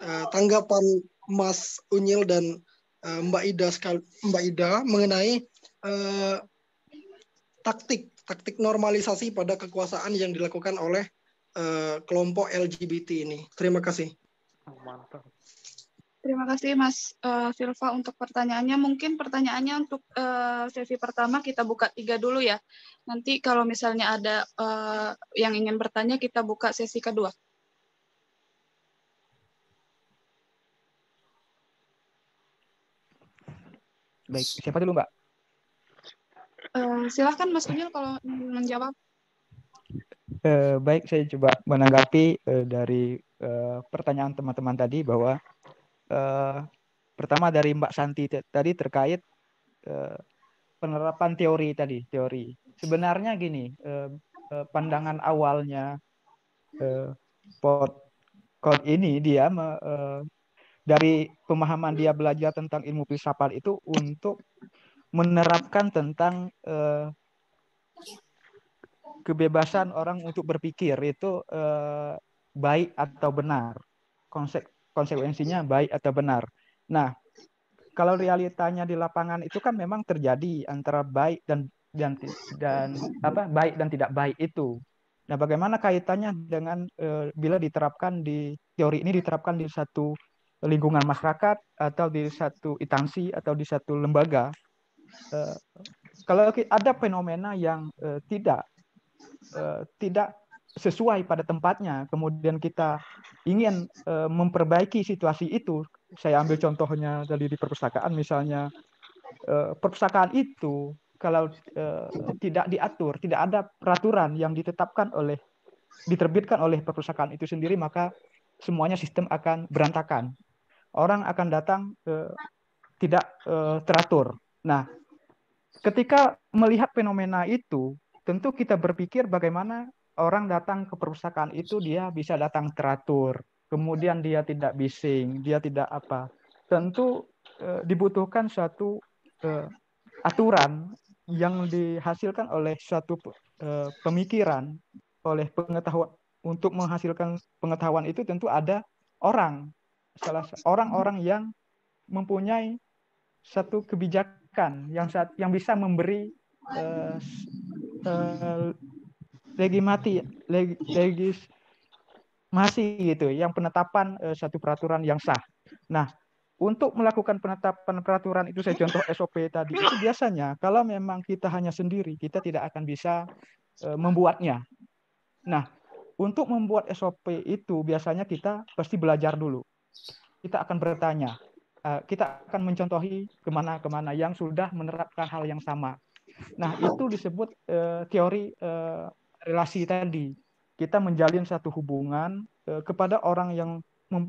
uh, tanggapan Mas Unyil dan uh, Mbak Ida Mbak Ida mengenai uh, taktik taktik normalisasi pada kekuasaan yang dilakukan oleh uh, kelompok LGBT ini. Terima kasih. Mantap. Terima kasih Mas uh, Silva untuk pertanyaannya. Mungkin pertanyaannya untuk uh, sesi pertama kita buka tiga dulu ya. Nanti kalau misalnya ada uh, yang ingin bertanya kita buka sesi kedua. Baik, siapa dulu Mbak? Uh, silahkan Mas Unyil kalau menjawab. Uh, baik, saya coba menanggapi uh, dari uh, pertanyaan teman-teman tadi bahwa uh, pertama dari Mbak Santi tadi terkait uh, penerapan teori tadi teori. Sebenarnya gini uh, uh, pandangan awalnya uh, pot ini dia uh, dari pemahaman dia belajar tentang ilmu filsafat itu untuk menerapkan tentang uh, kebebasan orang untuk berpikir itu uh, baik atau benar. Konsep konsekuensinya baik atau benar. Nah, kalau realitanya di lapangan itu kan memang terjadi antara baik dan dan dan apa baik dan tidak baik itu. Nah, bagaimana kaitannya dengan e, bila diterapkan di teori ini diterapkan di satu lingkungan masyarakat atau di satu instansi atau di satu lembaga? E, kalau ada fenomena yang e, tidak e, tidak sesuai pada tempatnya, kemudian kita ingin uh, memperbaiki situasi itu, saya ambil contohnya dari di perpustakaan misalnya, uh, perpustakaan itu kalau uh, tidak diatur, tidak ada peraturan yang ditetapkan oleh diterbitkan oleh perpustakaan itu sendiri, maka semuanya sistem akan berantakan. Orang akan datang uh, tidak uh, teratur. Nah, ketika melihat fenomena itu, tentu kita berpikir bagaimana orang datang ke perpustakaan itu dia bisa datang teratur, kemudian dia tidak bising, dia tidak apa. Tentu e, dibutuhkan suatu e, aturan yang dihasilkan oleh suatu e, pemikiran, oleh pengetahuan untuk menghasilkan pengetahuan itu tentu ada orang, salah orang-orang yang mempunyai satu kebijakan yang saat yang bisa memberi uh, uh, legimati leg, legis masih gitu yang penetapan uh, satu peraturan yang sah. Nah, untuk melakukan penetapan peraturan itu saya contoh SOP tadi itu biasanya kalau memang kita hanya sendiri kita tidak akan bisa uh, membuatnya. Nah, untuk membuat SOP itu biasanya kita pasti belajar dulu. Kita akan bertanya, uh, kita akan mencontohi ke mana-kemana yang sudah menerapkan hal yang sama. Nah, itu disebut teori relasi tadi. Kita menjalin satu hubungan eh, kepada orang yang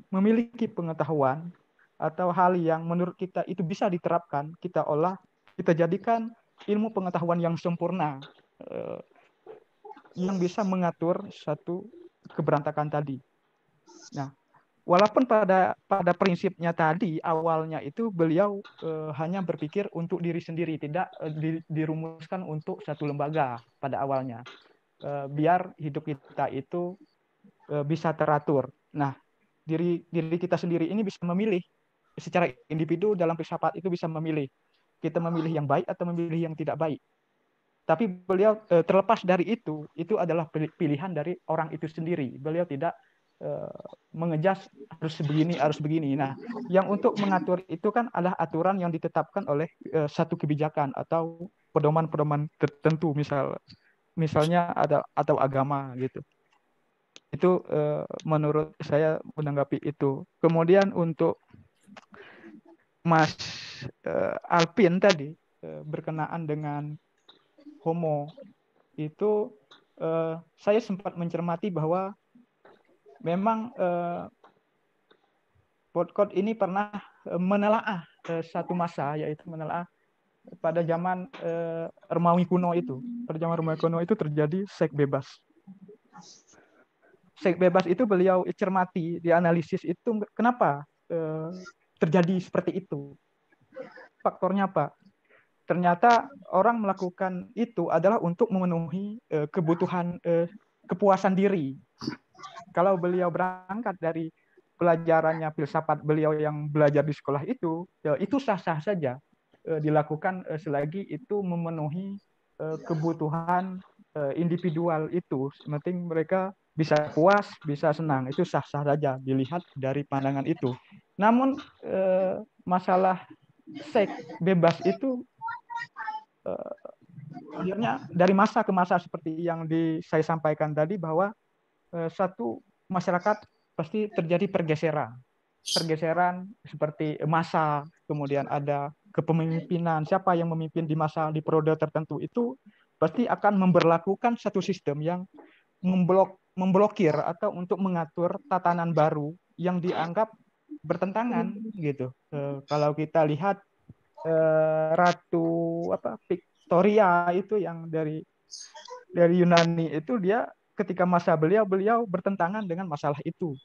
memiliki pengetahuan atau hal yang menurut kita itu bisa diterapkan, kita olah, kita jadikan ilmu pengetahuan yang sempurna eh, yang bisa mengatur satu keberantakan tadi. Nah, walaupun pada pada prinsipnya tadi awalnya itu beliau eh, hanya berpikir untuk diri sendiri, tidak eh, di, dirumuskan untuk satu lembaga pada awalnya. Eh, biar hidup kita itu eh, bisa teratur. Nah, diri diri kita sendiri ini bisa memilih secara individu dalam filsafat itu bisa memilih kita memilih yang baik atau memilih yang tidak baik. Tapi beliau eh, terlepas dari itu, itu adalah pilihan dari orang itu sendiri. Beliau tidak mengejas harus begini harus begini. Nah, yang untuk mengatur itu kan adalah aturan yang ditetapkan oleh satu kebijakan atau pedoman-pedoman tertentu, misal misalnya ada atau agama gitu. Itu uh, menurut saya menanggapi itu. Kemudian untuk Mas uh, Alpin tadi uh, berkenaan dengan homo itu saya sempat mencermati bahwa memang uh, podcast ini pernah menelaah satu masa yaitu menelaah pada zaman uh, Romawi kuno itu. Pada zaman Romawi kuno itu terjadi seks bebas. Seks bebas itu beliau cermati, dianalisis itu kenapa uh, terjadi seperti itu. Faktornya apa? Ternyata orang melakukan itu adalah untuk memenuhi uh, kebutuhan uh, kepuasan diri kalau beliau berangkat dari pelajarannya filsafat beliau yang belajar di sekolah itu, ya, itu sah-sah saja eh, dilakukan eh, selagi itu memenuhi eh, kebutuhan individual itu. Sementing mereka bisa puas, bisa senang, itu sah-sah saja dilihat dari pandangan itu. Namun masalah seks bebas itu akhirnya dari masa ke masa seperti yang di, saya sampaikan tadi bahwa Eh, satu masyarakat pasti terjadi pergeseran. Pergeseran seperti masa, kemudian ada kepemimpinan, siapa yang memimpin di masa di periode tertentu itu pasti akan memperlakukan satu sistem yang memblok memblokir atau untuk mengatur tatanan baru yang dianggap bertentangan gitu. E, kalau kita lihat e, ratu apa Victoria itu yang dari dari Yunani itu dia ketika masa beliau, beliau bertentangan dengan masalah itu.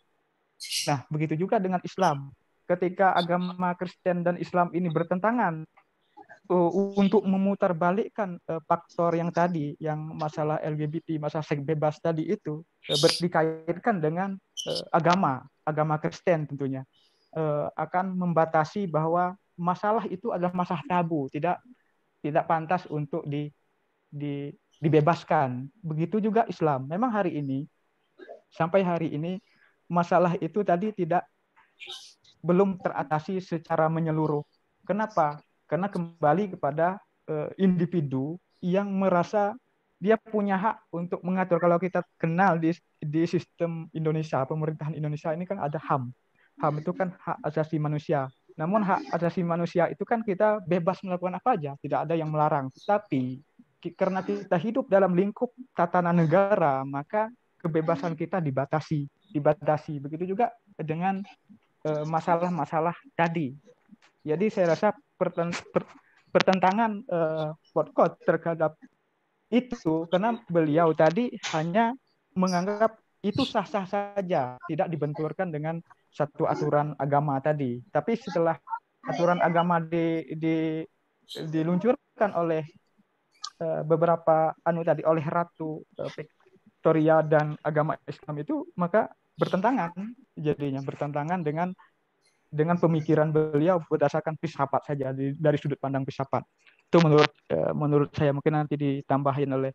Nah, begitu juga dengan Islam. Ketika agama Kristen dan Islam ini bertentangan uh, untuk memutarbalikkan uh, faktor yang tadi, yang masalah LGBT, masalah seks bebas tadi itu uh, dikaitkan dengan uh, agama, agama Kristen tentunya, uh, akan membatasi bahwa masalah itu adalah masalah tabu, tidak tidak pantas untuk di, di dibebaskan. Begitu juga Islam. Memang hari ini sampai hari ini masalah itu tadi tidak belum teratasi secara menyeluruh. Kenapa? Karena kembali kepada uh, individu yang merasa dia punya hak untuk mengatur. Kalau kita kenal di, di sistem Indonesia, pemerintahan Indonesia ini kan ada HAM. HAM itu kan hak asasi manusia. Namun hak asasi manusia itu kan kita bebas melakukan apa aja, tidak ada yang melarang. Tapi karena kita hidup dalam lingkup tatanan negara, maka kebebasan kita dibatasi, dibatasi. Begitu juga dengan masalah-masalah tadi. Jadi saya rasa pertentangan uh, terhadap itu karena beliau tadi hanya menganggap itu sah-sah saja, tidak dibenturkan dengan satu aturan agama tadi. Tapi setelah aturan agama di, di, diluncurkan oleh Eh, beberapa anu tadi oleh Ratu uh, Victoria dan agama Islam itu maka bertentangan jadinya bertentangan dengan dengan pemikiran beliau berdasarkan filsafat saja dari sudut pandang filsafat. Itu menurut uh, menurut saya mungkin nanti ditambahin oleh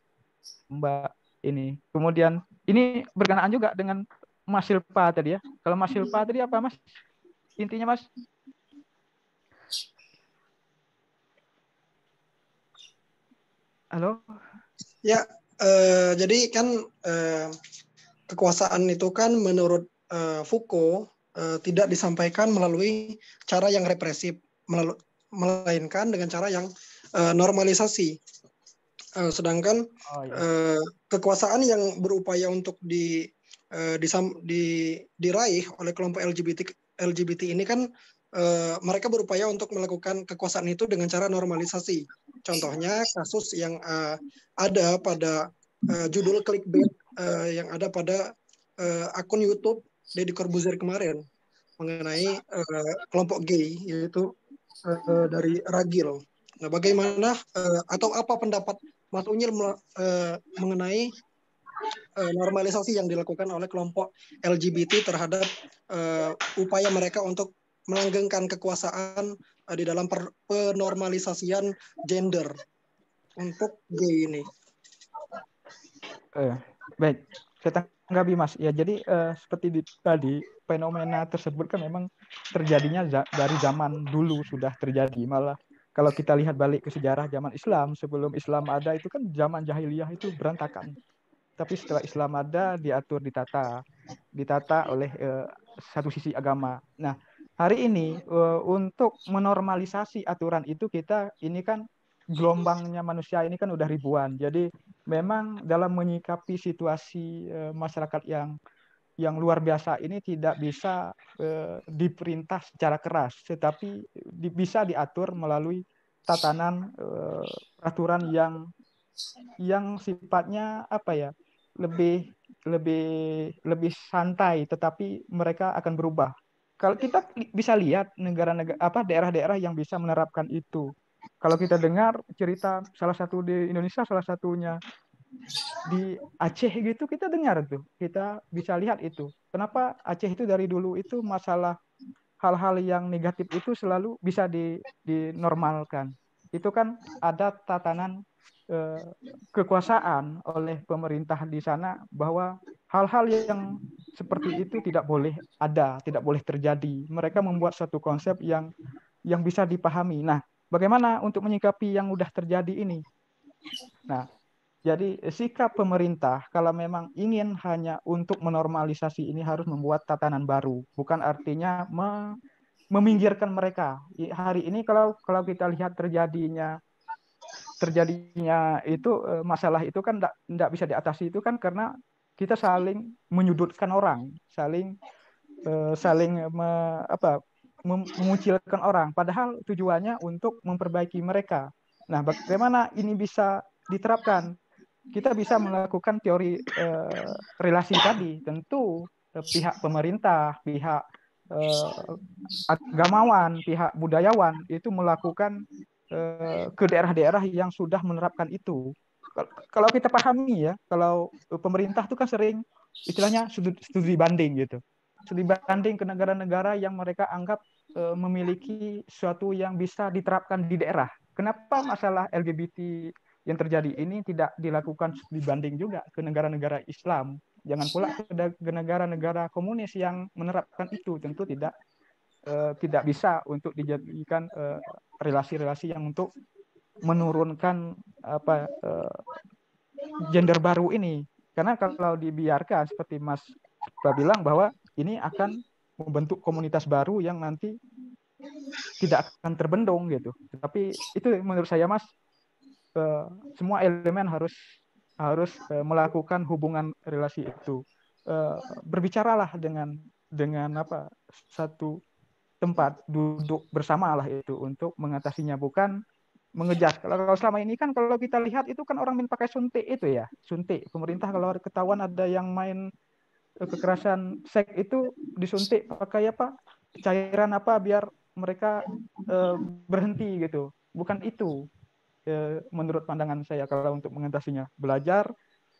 Mbak ini. Kemudian ini berkenaan juga dengan Mas Silpa tadi ya. Kalau Mas Silpa tadi apa Mas? Intinya Mas? Halo? Ya, uh, jadi kan uh, kekuasaan itu kan menurut uh, Foucault uh, tidak disampaikan melalui cara yang represif, melainkan dengan cara yang uh, normalisasi. Uh, sedangkan oh, iya. uh, kekuasaan yang berupaya untuk di, uh, disam, di, diraih oleh kelompok LGBT LGBT ini kan uh, mereka berupaya untuk melakukan kekuasaan itu dengan cara normalisasi Contohnya kasus yang uh, ada pada uh, judul clickbait uh, yang ada pada uh, akun YouTube Deddy Corbuzier kemarin mengenai uh, kelompok gay yaitu dari Ragil. Nah, bagaimana uh, atau apa pendapat Mas Unyil uh, mengenai uh, normalisasi yang dilakukan oleh kelompok LGBT terhadap uh, upaya mereka untuk melanggengkan kekuasaan uh, di dalam per, penormalisasian gender untuk gay ini. Eh, baik, saya tanggapi Mas. Ya jadi uh, seperti di, tadi fenomena tersebut kan memang terjadinya za dari zaman dulu sudah terjadi. Malah kalau kita lihat balik ke sejarah zaman Islam sebelum Islam ada itu kan zaman jahiliyah itu berantakan. Tapi setelah Islam ada diatur ditata, ditata oleh uh, satu sisi agama. Nah hari ini uh, untuk menormalisasi aturan itu kita ini kan gelombangnya manusia ini kan udah ribuan. Jadi memang dalam menyikapi situasi uh, masyarakat yang yang luar biasa ini tidak bisa uh, diperintah secara keras, tetapi di, bisa diatur melalui tatanan uh, peraturan yang yang sifatnya apa ya lebih lebih lebih santai, tetapi mereka akan berubah kalau kita bisa lihat negara-negara apa daerah-daerah yang bisa menerapkan itu. Kalau kita dengar cerita salah satu di Indonesia salah satunya di Aceh gitu kita dengar tuh. Kita bisa lihat itu. Kenapa Aceh itu dari dulu itu masalah hal-hal yang negatif itu selalu bisa di, dinormalkan. Itu kan ada tatanan eh, kekuasaan oleh pemerintah di sana bahwa hal-hal yang seperti itu tidak boleh ada, tidak boleh terjadi. Mereka membuat satu konsep yang yang bisa dipahami. Nah, bagaimana untuk menyikapi yang sudah terjadi ini? Nah, jadi sikap pemerintah kalau memang ingin hanya untuk menormalisasi ini harus membuat tatanan baru, bukan artinya me meminggirkan mereka. Hari ini kalau kalau kita lihat terjadinya terjadinya itu eh, masalah itu kan tidak bisa diatasi itu kan karena kita saling menyudutkan orang, saling uh, saling me, apa mengucilkan orang padahal tujuannya untuk memperbaiki mereka. Nah, bagaimana ini bisa diterapkan? Kita bisa melakukan teori uh, relasi tadi. Tentu uh, pihak pemerintah, pihak uh, agamawan, pihak budayawan itu melakukan uh, ke daerah-daerah yang sudah menerapkan itu kalau kita pahami ya, kalau pemerintah itu kan sering istilahnya studi banding gitu. Studi banding ke negara-negara yang mereka anggap memiliki sesuatu yang bisa diterapkan di daerah. Kenapa masalah LGBT yang terjadi ini tidak dilakukan studi banding juga ke negara-negara Islam? Jangan pula ke negara-negara komunis yang menerapkan itu tentu tidak e, tidak bisa untuk dijadikan e, relasi-relasi yang untuk menurunkan apa uh, gender baru ini karena kalau dibiarkan seperti Mas Pak bilang bahwa ini akan membentuk komunitas baru yang nanti tidak akan terbendung gitu. Tapi itu menurut saya Mas uh, semua elemen harus harus uh, melakukan hubungan relasi itu. Uh, berbicaralah dengan dengan apa satu tempat duduk bersama lah itu untuk mengatasinya bukan mengejar. Kalau, selama ini kan kalau kita lihat itu kan orang main pakai suntik itu ya, suntik. Pemerintah kalau ketahuan ada yang main eh, kekerasan seks itu disuntik pakai apa? Cairan apa biar mereka uh, berhenti gitu. Bukan itu uh, menurut pandangan saya kalau untuk mengatasinya. Belajar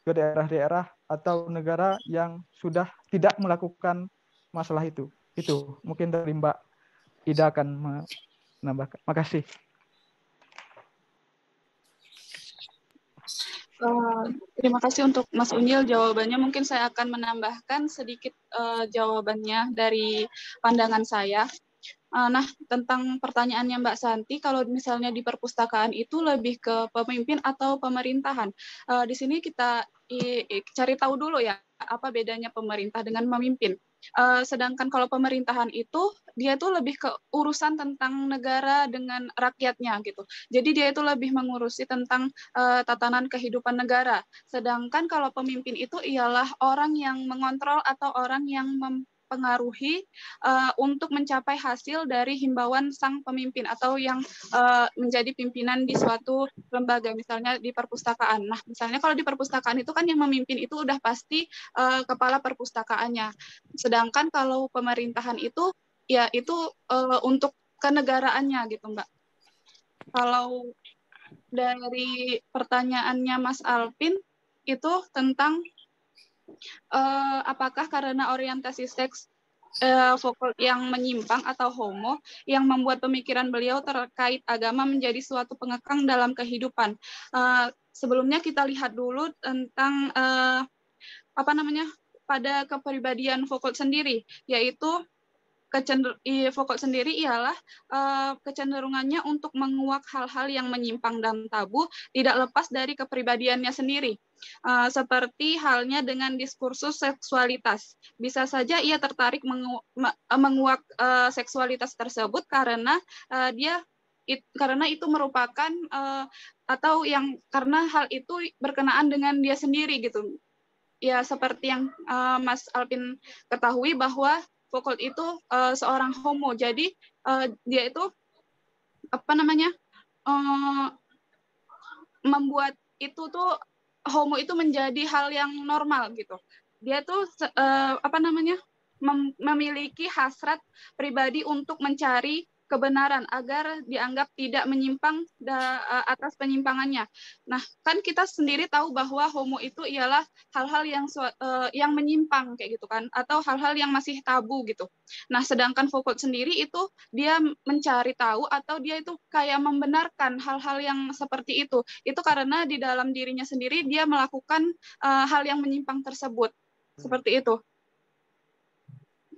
ke daerah-daerah atau negara yang sudah tidak melakukan masalah itu. Itu mungkin dari Mbak Ida akan menambahkan. Makasih. Uh, terima kasih untuk Mas Unyil jawabannya. Mungkin saya akan menambahkan sedikit uh, jawabannya dari pandangan saya. Uh, nah, tentang pertanyaannya Mbak Santi, kalau misalnya di perpustakaan itu lebih ke pemimpin atau pemerintahan. Uh, di sini kita cari tahu dulu ya, apa bedanya pemerintah dengan memimpin. Uh, sedangkan kalau pemerintahan itu dia itu lebih ke urusan tentang negara dengan rakyatnya gitu. Jadi dia itu lebih mengurusi tentang uh, tatanan kehidupan negara. Sedangkan kalau pemimpin itu ialah orang yang mengontrol atau orang yang mem mempengaruhi uh, untuk mencapai hasil dari himbauan sang pemimpin atau yang uh, menjadi pimpinan di suatu lembaga misalnya di perpustakaan. Nah, misalnya kalau di perpustakaan itu kan yang memimpin itu udah pasti uh, kepala perpustakaannya. Sedangkan kalau pemerintahan itu ya itu uh, untuk kenegaraannya gitu, Mbak. Kalau dari pertanyaannya Mas Alvin itu tentang uh, apakah karena orientasi seks uh, vokal yang menyimpang atau homo yang membuat pemikiran beliau terkait agama menjadi suatu pengekang dalam kehidupan. Uh, sebelumnya kita lihat dulu tentang uh, apa namanya pada kepribadian Foucault sendiri, yaitu kecender sendiri ialah uh, kecenderungannya untuk menguak hal-hal yang menyimpang dan tabu tidak lepas dari kepribadiannya sendiri. Uh, seperti halnya dengan diskursus seksualitas. Bisa saja ia tertarik mengu menguak uh, seksualitas tersebut karena uh, dia it, karena itu merupakan uh, atau yang karena hal itu berkenaan dengan dia sendiri gitu ya seperti yang uh, Mas Alvin ketahui bahwa Foucault itu uh, seorang homo. Jadi uh, dia itu apa namanya? Uh, membuat itu tuh homo itu menjadi hal yang normal gitu. Dia tuh uh, apa namanya? Mem memiliki hasrat pribadi untuk mencari kebenaran agar dianggap tidak menyimpang da, eh, atas penyimpangannya. Nah, kan kita sendiri tahu bahwa homo itu ialah hal-hal yang uh, yang menyimpang kayak gitu kan atau hal-hal yang masih tabu gitu. Nah, sedangkan Foucault sendiri itu dia mencari tahu atau dia itu kayak membenarkan hal-hal yang seperti itu. Itu karena di dalam dirinya sendiri dia melakukan uh, hal yang menyimpang tersebut. Seperti itu.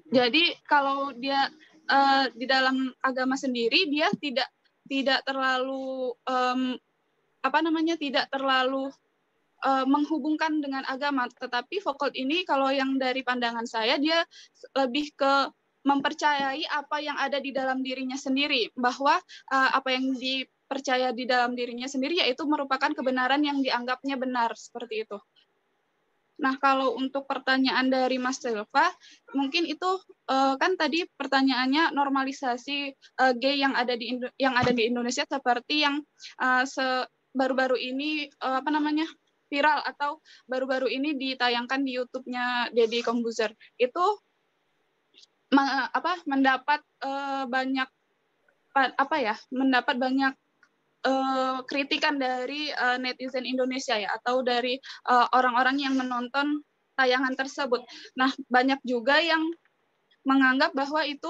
Jadi kalau dia uh, di dalam agama sendiri dia tidak tidak terlalu um, apa namanya tidak terlalu uh, menghubungkan dengan agama tetapi Foucault ini kalau yang dari pandangan saya dia lebih ke mempercayai apa yang ada di dalam dirinya sendiri bahwa uh, apa yang dipercaya di dalam dirinya sendiri yaitu merupakan kebenaran yang dianggapnya benar seperti itu. Nah, kalau untuk pertanyaan dari Mas Silva, mungkin itu uh, kan tadi pertanyaannya normalisasi uh, gay yang ada di Indo yang ada di Indonesia seperti yang uh, baru-baru ini uh, apa namanya viral atau baru-baru ini ditayangkan di YouTube-nya Deddy Kombuzer. Itu apa mendapat uh, banyak apa ya mendapat banyak uh, kritikan dari uh, netizen Indonesia ya atau dari eh, orang-orang uh, yang menonton tayangan tersebut. Nah, banyak juga yang menganggap bahwa itu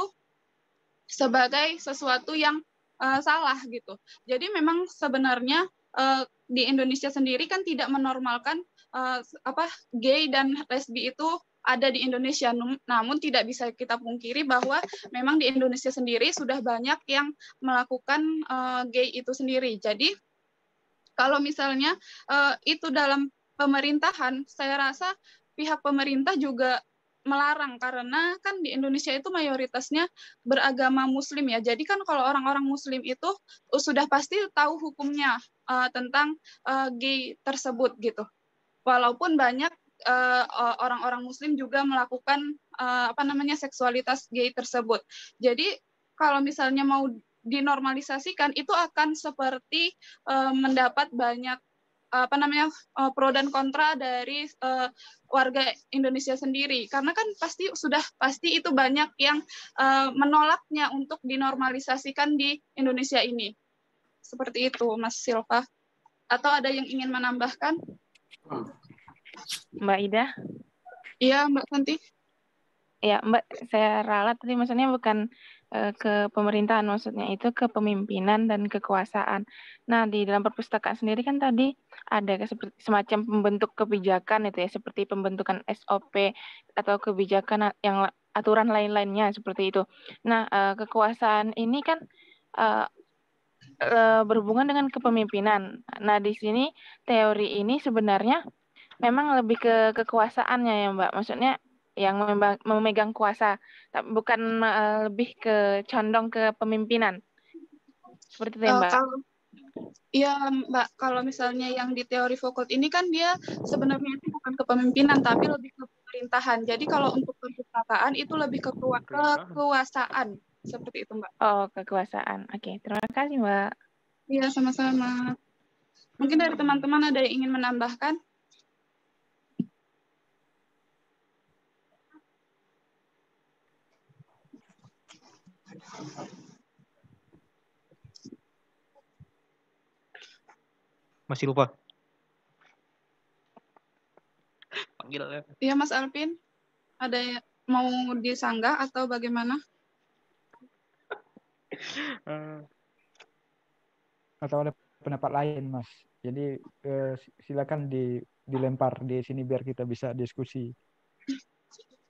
sebagai sesuatu yang uh, salah gitu. Jadi memang sebenarnya uh, di Indonesia sendiri kan tidak menormalkan uh, apa gay dan lesbi itu ada di Indonesia. Namun tidak bisa kita pungkiri bahwa memang di Indonesia sendiri sudah banyak yang melakukan uh, gay itu sendiri. Jadi kalau misalnya uh, itu dalam pemerintahan, saya rasa pihak pemerintah juga melarang karena kan di Indonesia itu mayoritasnya beragama Muslim ya. Jadi kan kalau orang-orang Muslim itu sudah pasti tahu hukumnya uh, tentang uh, gay tersebut gitu. Walaupun banyak Eh, orang-orang Muslim juga melakukan uh, apa namanya seksualitas gay tersebut. Jadi kalau misalnya mau dinormalisasikan itu akan seperti uh, mendapat banyak apa namanya uh, pro dan kontra dari uh, warga Indonesia sendiri karena kan pasti sudah pasti itu banyak yang uh, menolaknya untuk dinormalisasikan di Indonesia ini seperti itu Mas Silva atau ada yang ingin menambahkan? Mbak Ida? Iya, Mbak Santi. Ya, Mbak, saya ralat tadi maksudnya bukan uh, ke pemerintahan, maksudnya itu ke pemimpinan dan kekuasaan. Nah, di dalam perpustakaan sendiri kan tadi ada semacam pembentuk kebijakan itu ya, seperti pembentukan SOP atau kebijakan yang aturan lain-lainnya seperti itu. Nah, uh, kekuasaan ini kan uh, berhubungan dengan kepemimpinan. Nah, di sini teori ini sebenarnya memang lebih ke kekuasaannya ya Mbak. Maksudnya yang memegang kuasa, tapi bukan uh, lebih ke condong ke pemimpinan. Seperti itu ya Mbak. Uh, Iya Mbak, kalau misalnya yang di teori Foucault ini kan dia sebenarnya itu bukan kepemimpinan tapi lebih ke pemerintahan. Jadi kalau untuk perpustakaan itu lebih ke kekuasaan seperti itu Mbak. Oh kekuasaan. Oke, terima kasih Mbak. Iya sama-sama. Mungkin dari teman-teman ada yang ingin menambahkan? Masih lupa. Panggil ya. Iya Mas Alvin, ada mau disanggah atau bagaimana? Eh. Atau ada pendapat lain Mas. Jadi eh, silakan di dilempar di sini biar kita bisa diskusi.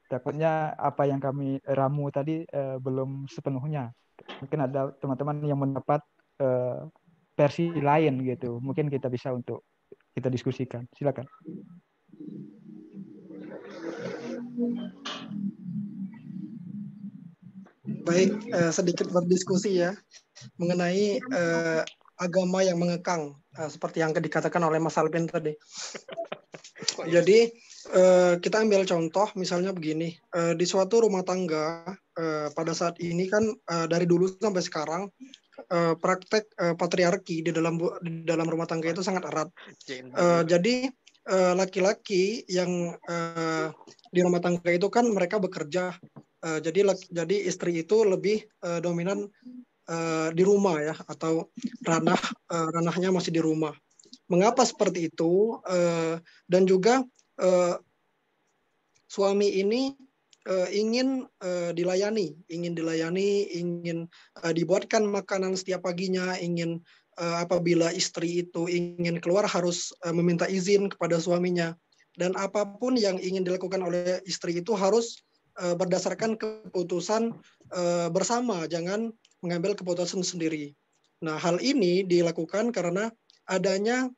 Takutnya apa yang kami ramu tadi uh, belum sepenuhnya. Mungkin ada teman-teman yang mendapat uh, versi lain gitu. Mungkin kita bisa untuk kita diskusikan. Silakan. Baik, uh, sedikit berdiskusi ya mengenai uh, agama yang mengekang uh, seperti yang dikatakan oleh Mas Alvin tadi. Jadi uh, kita ambil contoh misalnya begini uh, di suatu rumah tangga uh, pada saat ini kan dari dulu sampai sekarang praktek patriarki di dalam di dalam rumah tangga itu sangat erat. Jadi laki-laki yang di rumah tangga itu kan mereka bekerja jadi jadi istri itu lebih dominan di rumah ya atau ranah ranahnya masih di rumah. Mengapa seperti itu? Dan juga uh, suami ini uh, ingin uh, dilayani, ingin dilayani, ingin uh, dibuatkan makanan setiap paginya, ingin uh, apabila istri itu ingin keluar harus uh, meminta izin kepada suaminya dan apa pun yang ingin dilakukan oleh istri itu harus uh, berdasarkan keputusan uh, bersama, jangan mengambil keputusan sendiri. Nah, hal ini dilakukan karena adanya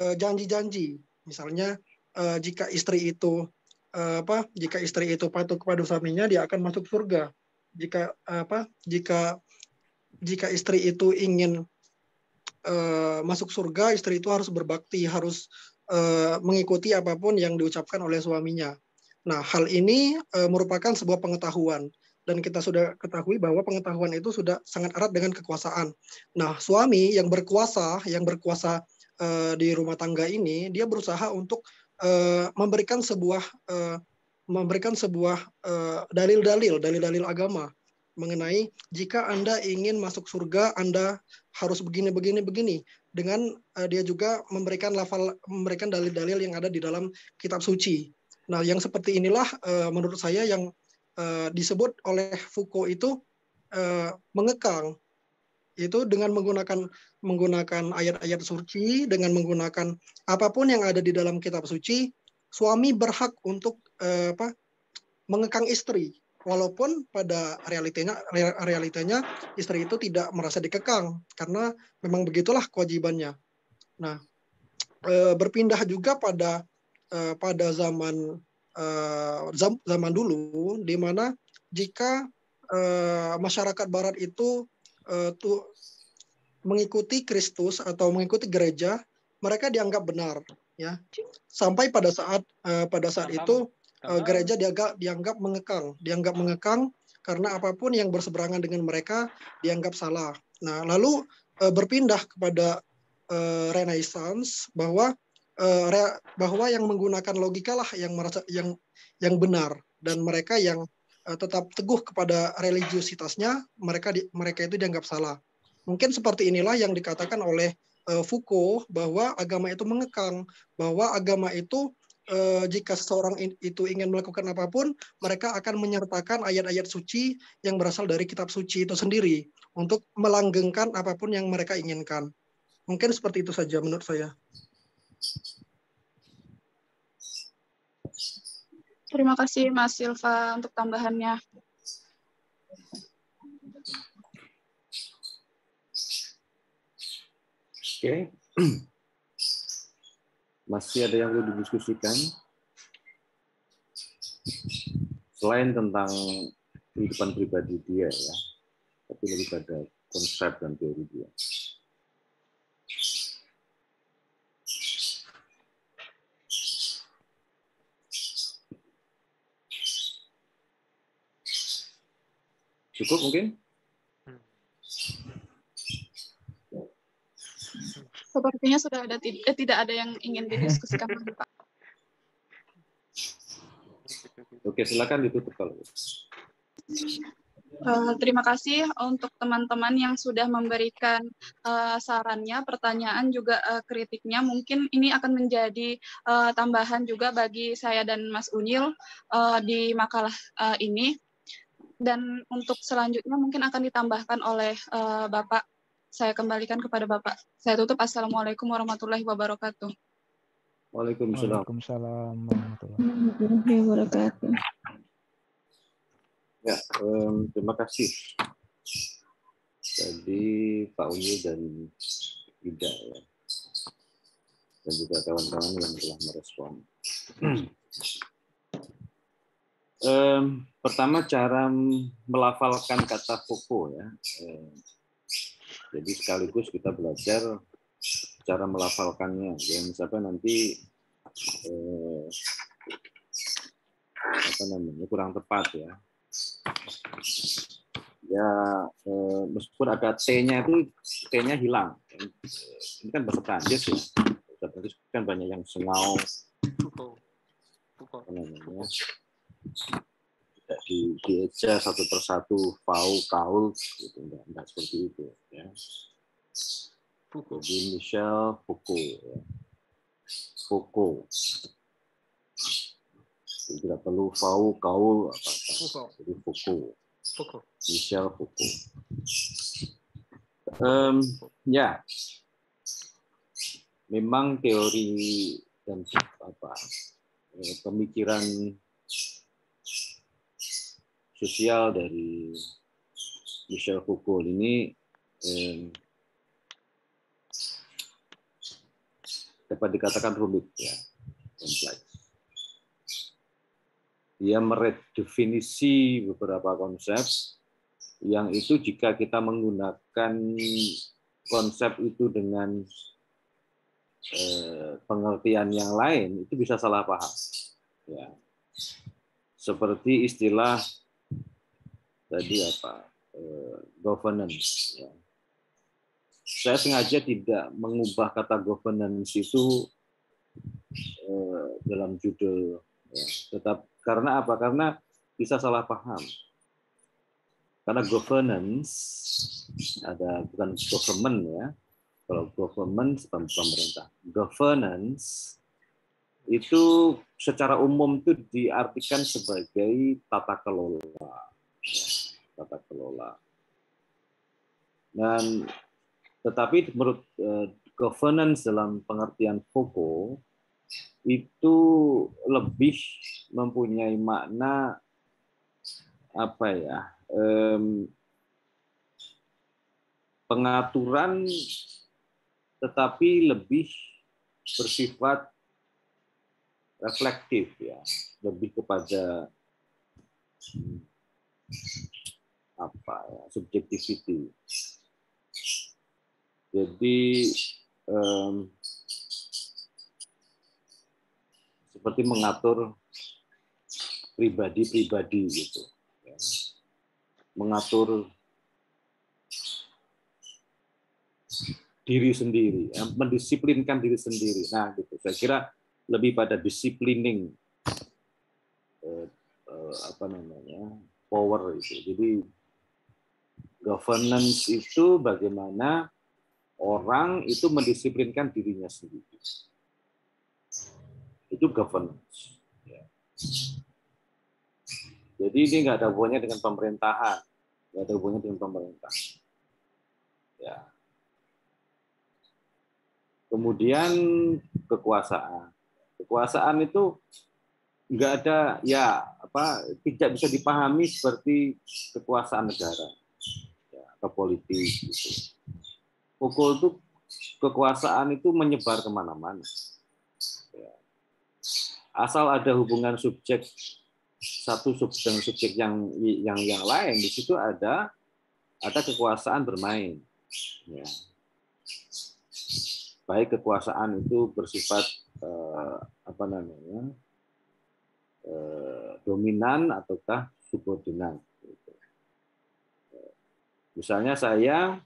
janji-janji. Misalnya, uh, jika istri itu uh, apa? Jika istri itu patuh kepada suaminya, dia akan masuk surga. Jika apa? Jika jika istri itu ingin uh, masuk surga, istri itu harus berbakti, harus uh, mengikuti apa pun yang diucapkan oleh suaminya. Nah, hal ini e, merupakan sebuah pengetahuan dan kita sudah ketahui bahwa pengetahuan itu sudah sangat erat dengan kekuasaan. Nah, suami yang berkuasa, yang berkuasa e, di rumah tangga ini, dia berusaha untuk e, memberikan sebuah e, memberikan sebuah dalil-dalil, dalil-dalil agama mengenai jika Anda ingin masuk surga, Anda harus begini, begini, begini. Dengan dia juga memberikan lafal, memberikan dalil-dalil yang ada di dalam kitab suci. Nah, yang seperti inilah menurut saya yang disebut oleh Foucault itu mengekang itu dengan menggunakan menggunakan ayat-ayat suci dengan menggunakan apa pun yang ada di dalam kitab suci suami berhak untuk uh, apa mengekang istri walaupun pada realitanya realitanya istri itu tidak merasa dikekang karena memang begitulah kewajibannya. Nah, berpindah juga pada uh, pada zaman uh, zaman dulu di mana jika uh, masyarakat barat itu uh, tuh mengikuti Kristus atau mengikuti gereja mereka dianggap benar ya. Sampai pada saat uh, pada saat itu uh, gereja dianggap dianggap mengekang dianggap mengekang karena apa pun yang berseberangan dengan mereka dianggap salah. Nah lalu uh, berpindah kepada uh, Renaissance bahwa uh, bahwa yang menggunakan logika lah yang merasa yang yang benar dan mereka yang tetap teguh kepada religiusitasnya mereka di, mereka itu dianggap salah. Mungkin seperti inilah yang dikatakan oleh uh, Foucault bahwa agama itu mengekang, bahwa agama itu uh, jika seseorang itu ingin melakukan apa pun, mereka akan menyertakan ayat-ayat suci yang berasal dari kitab suci itu sendiri untuk melanggengkan apa pun yang mereka inginkan. Mungkin seperti itu saja menurut saya. Terima kasih Mas Silva untuk tambahannya. Oke. Masih ada yang perlu didiskusikan? Selain tentang kehidupan pribadi dia ya, tapi lebih pada konsep dan teori dia. Cukup mungkin? Sepertinya sudah ada eh, tidak ada yang ingin didiskusikan lagi, Pak. Oke, silakan ditutup kalau. Uh, terima kasih untuk teman-teman yang sudah memberikan uh, sarannya, pertanyaan juga uh, kritiknya. Mungkin ini akan menjadi uh, tambahan juga bagi saya dan Mas Unyil uh, di makalah uh, ini dan untuk selanjutnya mungkin akan ditambahkan oleh uh, Bapak. Saya kembalikan kepada Bapak. Saya tutup. Assalamualaikum warahmatullahi wabarakatuh. Waalaikumsalam. Waalaikumsalam warahmatullahi wabarakatuh. Ya, em, terima kasih. Tadi Pak Unyu dan Ida ya. Dan juga kawan-kawan yang telah merespon. Em, pertama cara melafalkan kata foko ya. Em, jadi sekaligus kita belajar cara melafalkannya. Jangan sampai nanti eh, apa namanya kurang tepat ya. Ya eh, meskipun ada T-nya itu T-nya hilang. Ini kan bahasa Prancis ya. Bahasa Prancis kan banyak yang sengau namanya tidak di dieja satu persatu fau kaul gitu enggak, enggak seperti itu ya Fuko. jadi Michel Foucault ya. Foucault Jadi tidak perlu fau kaul apa apa Foucault. jadi Foucault Fuko. Michel Foucault Em, ya memang teori dan apa eh, pemikiran sosial dari Michel Foucault ini dapat dikatakan rumit ya kompleks. Dia meredefinisi beberapa konsep. Yang itu jika kita menggunakan konsep itu dengan eh, pengertian yang lain itu bisa salah paham ya. Seperti istilah tadi apa eh, governance ya. saya sengaja tidak mengubah kata governance itu eh, dalam judul ya. tetap karena apa? Karena bisa salah paham. Karena governance ada bukan government ya. Kalau government pem- pemerintah. Governance itu secara umum itu diartikan sebagai tata kelola ya, tata kelola. Dan tetapi menurut eh, governance dalam pengertian Foucault itu lebih mempunyai makna apa ya pengaturan tetapi lebih bersifat reflektif ya lebih kepada apa ya subjectivity jadi em, seperti mengatur pribadi-pribadi gitu ya. mengatur diri sendiri ya, mendisiplinkan diri sendiri. Nah gitu. Saya kira lebih pada disciplining eh, eh, apa namanya power itu. Jadi governance itu bagaimana orang itu mendisiplinkan dirinya sendiri. Itu governance. Ya. jadi ini nggak ada hubungannya dengan pemerintahan. Nggak ada hubungannya dengan pemerintah. Ya. Kemudian kekuasaan. Kekuasaan itu nggak ada ya apa tidak bisa dipahami seperti kekuasaan negara atau politik gitu. Pukul itu kekuasaan itu menyebar ke mana-mana. Ya. Asal ada hubungan subjek satu sub dengan subjek yang yang yang lain di situ ada ada kekuasaan bermain. Ya. Baik kekuasaan itu bersifat eh, apa namanya eh, dominan ataukah subordinat. Misalnya saya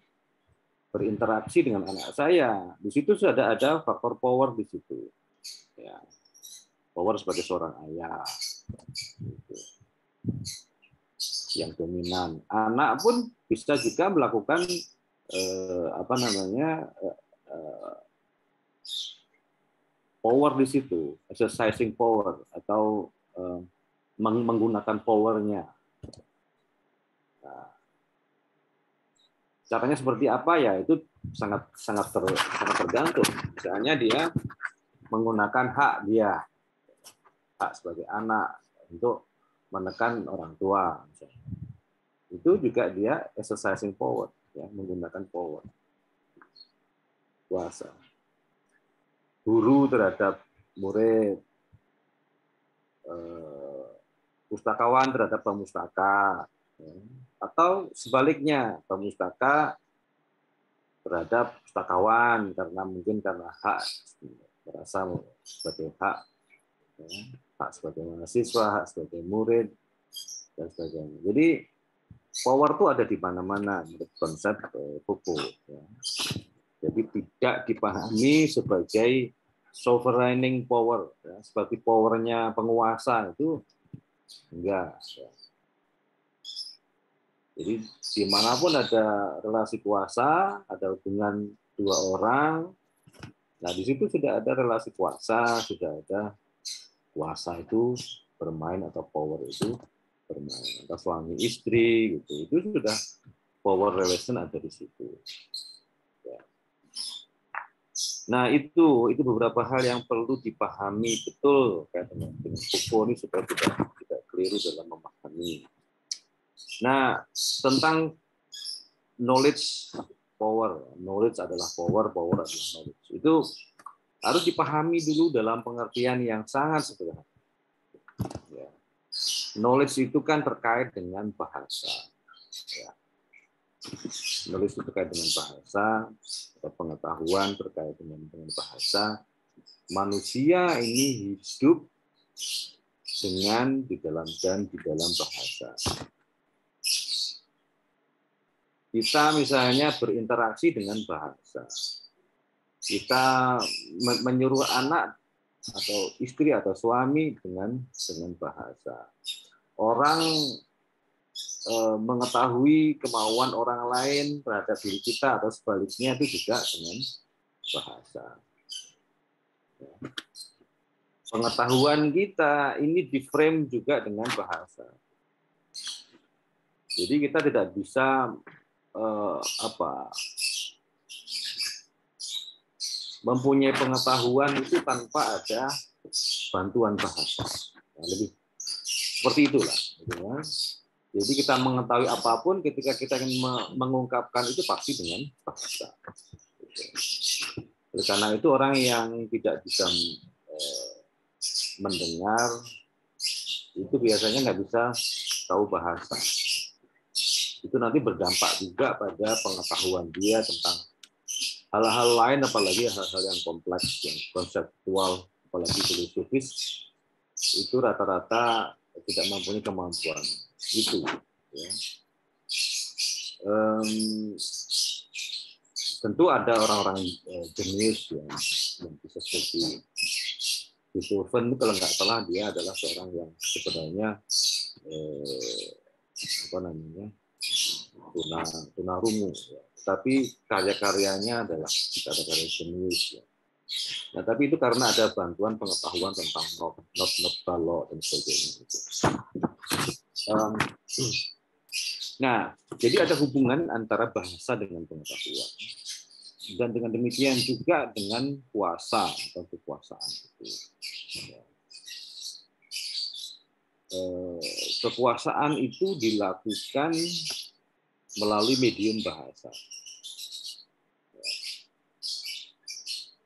berinteraksi dengan anak saya, di situ sudah ada faktor power di situ. Ya. Power sebagai seorang ayah. Gitu. Yang dominan. Anak pun bisa juga melakukan eh, apa namanya eh, eh, power di situ, exercising power atau eh, meng- menggunakan powernya. Nah, caranya seperti apa ya itu sangat sangat ter, sangat tergantung. Misalnya dia menggunakan hak dia, hak sebagai anak untuk menekan orang tua. Misalnya. Itu juga dia exercising power, ya, menggunakan power, kuasa. Guru terhadap murid, eh, pustakawan terhadap pemustaka, ya. Atau sebaliknya pemustaka terhadap pustakawan karena mungkin karena hak merasa sebagai hak ya, hak sebagai mahasiswa, hak sebagai murid dan sebagainya. Jadi power itu ada di mana-mana menurut konsep eh, hukum. Ya. Jadi tidak dipahami sebagai sovereigning power, ya, sebagai powernya penguasa itu enggak. Ya. Jadi di mana pun ada relasi kuasa, ada hubungan dua orang, nah di situ sudah ada relasi kuasa, sudah ada kuasa itu bermain atau power itu bermain atau suami istri gitu itu sudah power relation ada di situ. Ya. Nah itu itu beberapa hal yang perlu dipahami betul kayak dengan Foucault ini supaya tidak tidak keliru dalam memahami. Nah tentang knowledge power, knowledge adalah power, power adalah knowledge. Itu harus dipahami dulu dalam pengertian yang sangat sederhana. Ya. Knowledge itu kan terkait dengan bahasa. Ya. Knowledge itu terkait dengan bahasa, pengetahuan terkait dengan, dengan bahasa. Manusia ini hidup dengan di dalam dan di dalam bahasa. Kita misalnya berinteraksi dengan bahasa kita menyuruh anak atau istri atau suami dengan dengan bahasa. Orang e, mengetahui kemauan orang lain terhadap diri kita atau sebaliknya itu juga dengan bahasa. Ya. Pengetahuan kita ini di frame juga dengan bahasa. Jadi kita tidak bisa eh, apa mempunyai pengetahuan itu tanpa ada bantuan bahasa. Nah, lebih seperti itulah. Gitu ya. Jadi kita mengetahui apa pun ketika kita ingin mengungkapkan itu pasti dengan bahasa. Oleh karena itu orang yang tidak bisa eh, mendengar itu biasanya nggak bisa tahu bahasa. Itu nanti berdampak juga pada pengetahuan dia tentang hal-hal lain apalagi hal-hal yang kompleks yang konseptual apalagi filosofis itu rata-rata tidak mempunyai kemampuan itu ya. um, tentu ada orang-orang uh, jenius yang, yang bisa seperti Beethoven itu kalau nggak salah dia adalah seorang yang sebenarnya eh, apa namanya tuna tunarungu ya tapi karya-karyanya adalah karya-karya jenius. Ya. Nah, tapi itu karena ada bantuan pengetahuan tentang not, not, balok dan sebagainya. Um, nah, jadi ada hubungan antara bahasa dengan pengetahuan. Dan dengan demikian juga dengan kuasa atau kekuasaan itu. Ya. Kekuasaan itu dilakukan melalui medium bahasa.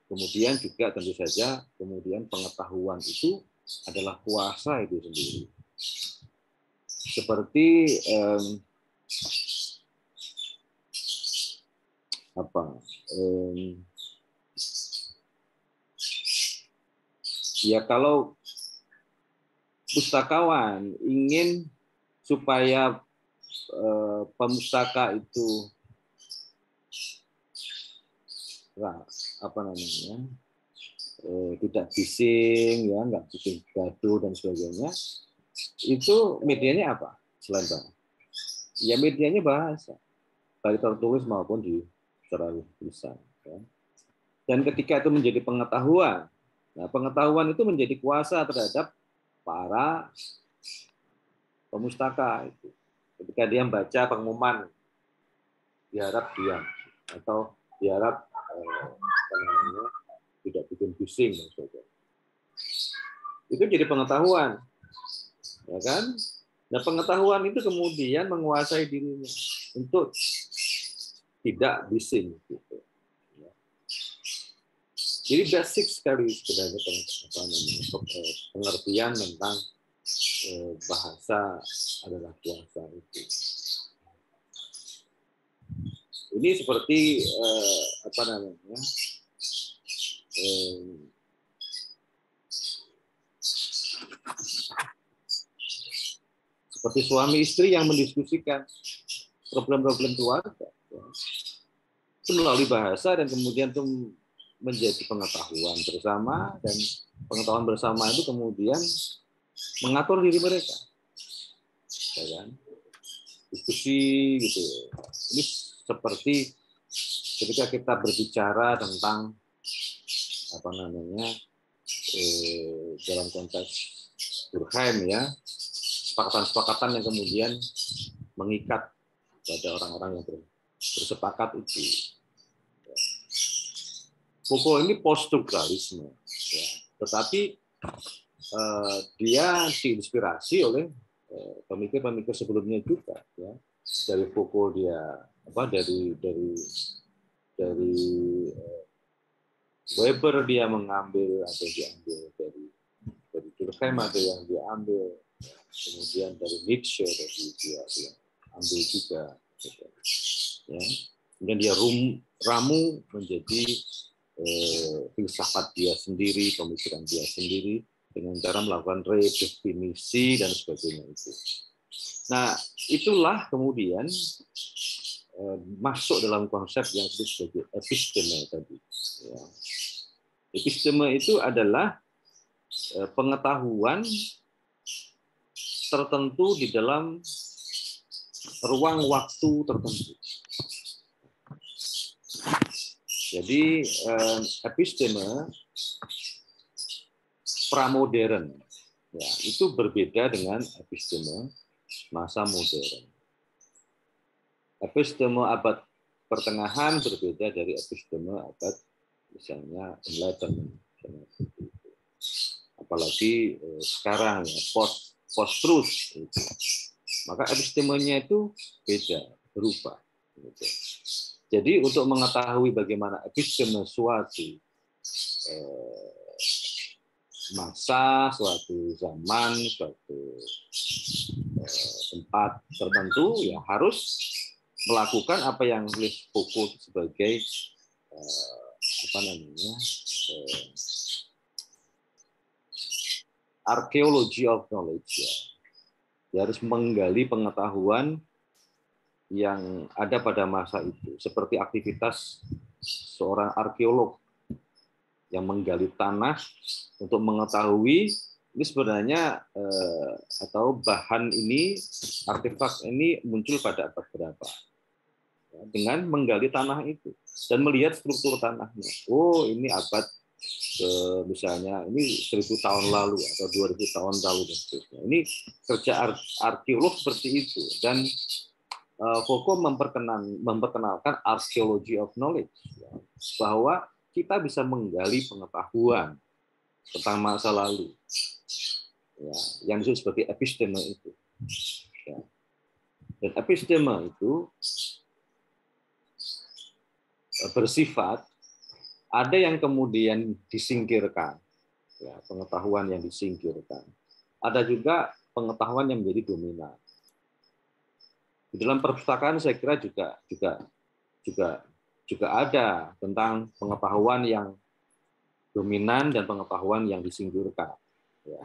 Kemudian juga tentu saja kemudian pengetahuan itu adalah kuasa itu sendiri. Seperti eh, apa? Eh, ya kalau pustakawan ingin supaya eh, pemustaka itu apa namanya eh, tidak bising ya nggak bikin gaduh dan sebagainya itu medianya apa selain bahasa ya medianya bahasa baik tertulis maupun di secara tulisan ya. dan ketika itu menjadi pengetahuan nah pengetahuan itu menjadi kuasa terhadap para pemustaka itu ketika dia membaca pengumuman diharap diam atau diharap eh, tidak bikin pusing dan. Itu jadi pengetahuan, ya kan? Nah pengetahuan itu kemudian menguasai dirinya untuk tidak bising. Gitu. Jadi basic sekali sebenarnya namanya, eh, pengertian tentang eh, bahasa adalah kuasa itu. Ini seperti eh, apa namanya? seperti suami istri yang mendiskusikan problem-problem keluarga ya. itu melalui bahasa dan kemudian itu menjadi pengetahuan bersama dan pengetahuan bersama itu kemudian mengatur diri mereka. Ya kan? Diskusi gitu. Ini seperti ketika kita berbicara tentang apa namanya eh, dalam konteks Durkheim ya kesepakatan-kesepakatan yang kemudian mengikat pada orang-orang yang bersepakat itu. Foucault ini poststrukturalisme, ya. tetapi eh, dia diinspirasi oleh eh, pemikir-pemikir sebelumnya juga, ya. Dari Foucault dia apa dari dari dari eh, Weber dia mengambil atau diambil dari dari Durkheim ada yang diambil kemudian dari Nietzsche dari dia, dia ambil juga gitu. ya kemudian dia rum, ramu menjadi eh, filsafat dia sendiri pemikiran dia sendiri dengan cara melakukan redefinisi dan sebagainya itu nah itulah kemudian eh, masuk dalam konsep yang disebut sebagai episteme tadi ya. episteme itu adalah eh, pengetahuan tertentu di dalam ruang waktu tertentu. Jadi eh, episteme pramodern ya, itu berbeda dengan episteme masa modern. Episteme abad pertengahan berbeda dari episteme abad misalnya enlightenment. Apalagi eh, sekarang ya post post truth itu. Maka epistemenya itu beda, berubah. Gitu. Jadi untuk mengetahui bagaimana episteme suatu eh, masa, suatu zaman, suatu eh, tempat tertentu, ya harus melakukan apa yang Louis Foucault sebagai eh, apa namanya of knowledge ya. Dia harus menggali pengetahuan yang ada pada masa itu, seperti aktivitas seorang arkeolog yang menggali tanah untuk mengetahui ini sebenarnya eh, atau bahan ini artefak ini muncul pada abad berapa ya, dengan menggali tanah itu dan melihat struktur tanahnya oh ini abad ke misalnya ini seribu tahun lalu atau dua ribu tahun lalu dan seterusnya. Ini kerja arkeolog seperti itu dan Foucault memperkenan, memperkenalkan archaeology of knowledge ya, bahwa kita bisa menggali pengetahuan tentang masa lalu ya, yang disebut sebagai episteme itu. Ya. Dan episteme itu eh, bersifat ada yang kemudian disingkirkan, ya, pengetahuan yang disingkirkan. Ada juga pengetahuan yang menjadi dominan. Di dalam perpustakaan saya kira juga juga juga juga ada tentang pengetahuan yang dominan dan pengetahuan yang disingkirkan. Ya,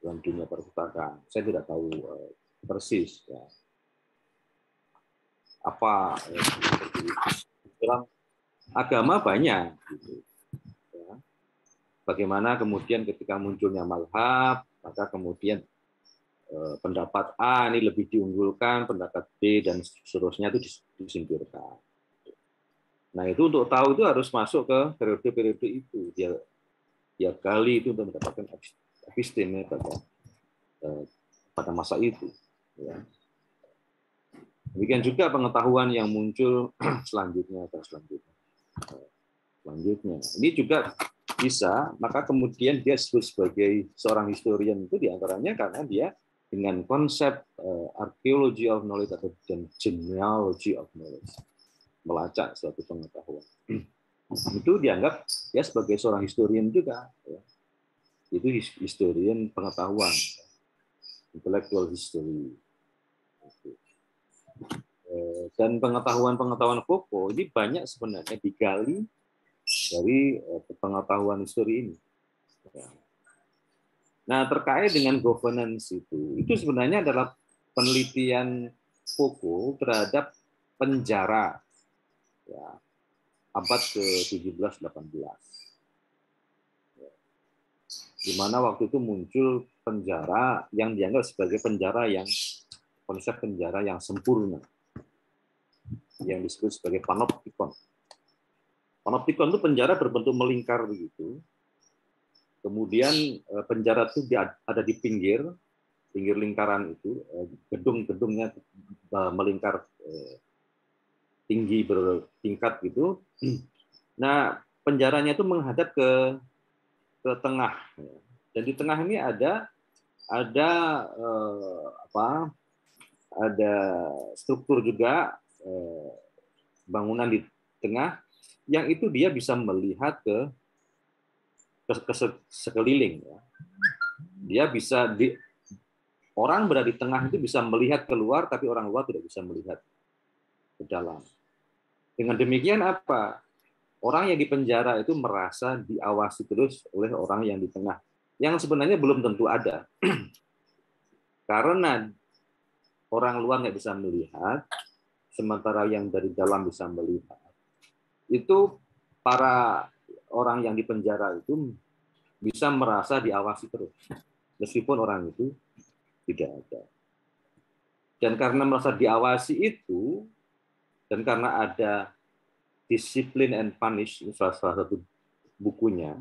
dalam dunia perpustakaan, saya tidak tahu uh, persis ya apa ya, dalam agama banyak. Gitu. Ya. Bagaimana kemudian ketika munculnya malhab, maka kemudian eh, pendapat A ini lebih diunggulkan, pendapat B dan seterusnya itu disingkirkan. Nah itu untuk tahu itu harus masuk ke periode-periode itu. Dia dia kali itu untuk mendapatkan episteme pada eh, pada masa itu. Ya. Demikian juga pengetahuan yang muncul selanjutnya atau selanjutnya selanjutnya. Ini juga bisa, maka kemudian dia sebagai seorang historian itu di antaranya karena dia dengan konsep uh, archaeology of knowledge atau genealogy of knowledge, melacak suatu pengetahuan. itu dianggap ya sebagai seorang historian juga. Ya. Itu historian pengetahuan, intellectual history. Eh, dan pengetahuan-pengetahuan Foucault ini banyak sebenarnya digali dari eh, pengetahuan histori ini. Nah, terkait dengan governance itu, itu sebenarnya adalah penelitian Foucault terhadap penjara ya, abad ke-17-18. Ya. Di mana waktu itu muncul penjara yang dianggap sebagai penjara yang konsep penjara yang sempurna yang disebut sebagai panoptikon. Panoptikon itu penjara berbentuk melingkar begitu. Kemudian eh, penjara itu ada di pinggir, pinggir lingkaran itu, eh, gedung-gedungnya eh, melingkar tinggi bertingkat gitu. Nah, penjaranya itu menghadap ke ke tengah. Dan di tengah ini ada ada apa? Ada struktur juga bangunan di tengah yang itu dia bisa melihat ke ke, ke sekeliling ya. Dia bisa di orang berada di tengah itu bisa melihat keluar tapi orang luar tidak bisa melihat ke dalam. Dengan demikian apa? Orang yang di penjara itu merasa diawasi terus oleh orang yang di tengah. Yang sebenarnya belum tentu ada. Karena orang luar nggak bisa melihat, sementara yang dari dalam bisa melihat itu para orang yang di penjara itu bisa merasa diawasi terus. Meskipun orang itu tidak ada. Dan karena merasa diawasi itu dan karena ada disiplin and punish salah, salah satu bukunya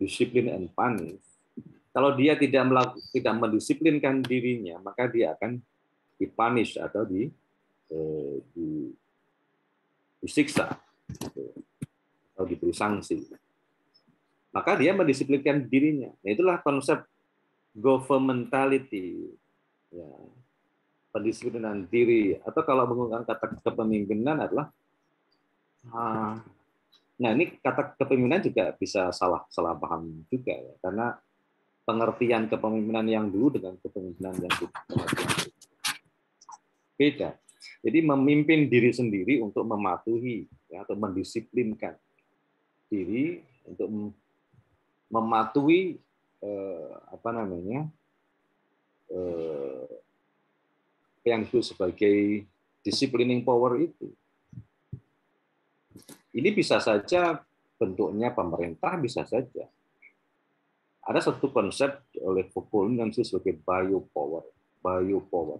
disiplin and punish kalau dia tidak melakukan tidak mendisiplinkan dirinya maka dia akan dipunish atau di, eh, di disiksa atau diberi sanksi. Maka dia mendisiplinkan dirinya. Nah, itulah konsep governmentality. Ya. Pendisiplinan diri atau kalau menggunakan kata kepemimpinan adalah ah, nah ini kata kepemimpinan juga bisa salah salah paham juga ya karena pengertian kepemimpinan yang dulu dengan kepemimpinan yang beda. Jadi memimpin diri sendiri untuk mematuhi ya, atau mendisiplinkan diri untuk mematuhi eh, apa namanya eh, yang disebut sebagai disciplining power itu. Ini bisa saja bentuknya pemerintah bisa saja. Ada satu konsep oleh Foucault yang disebut sebagai biopower, biopower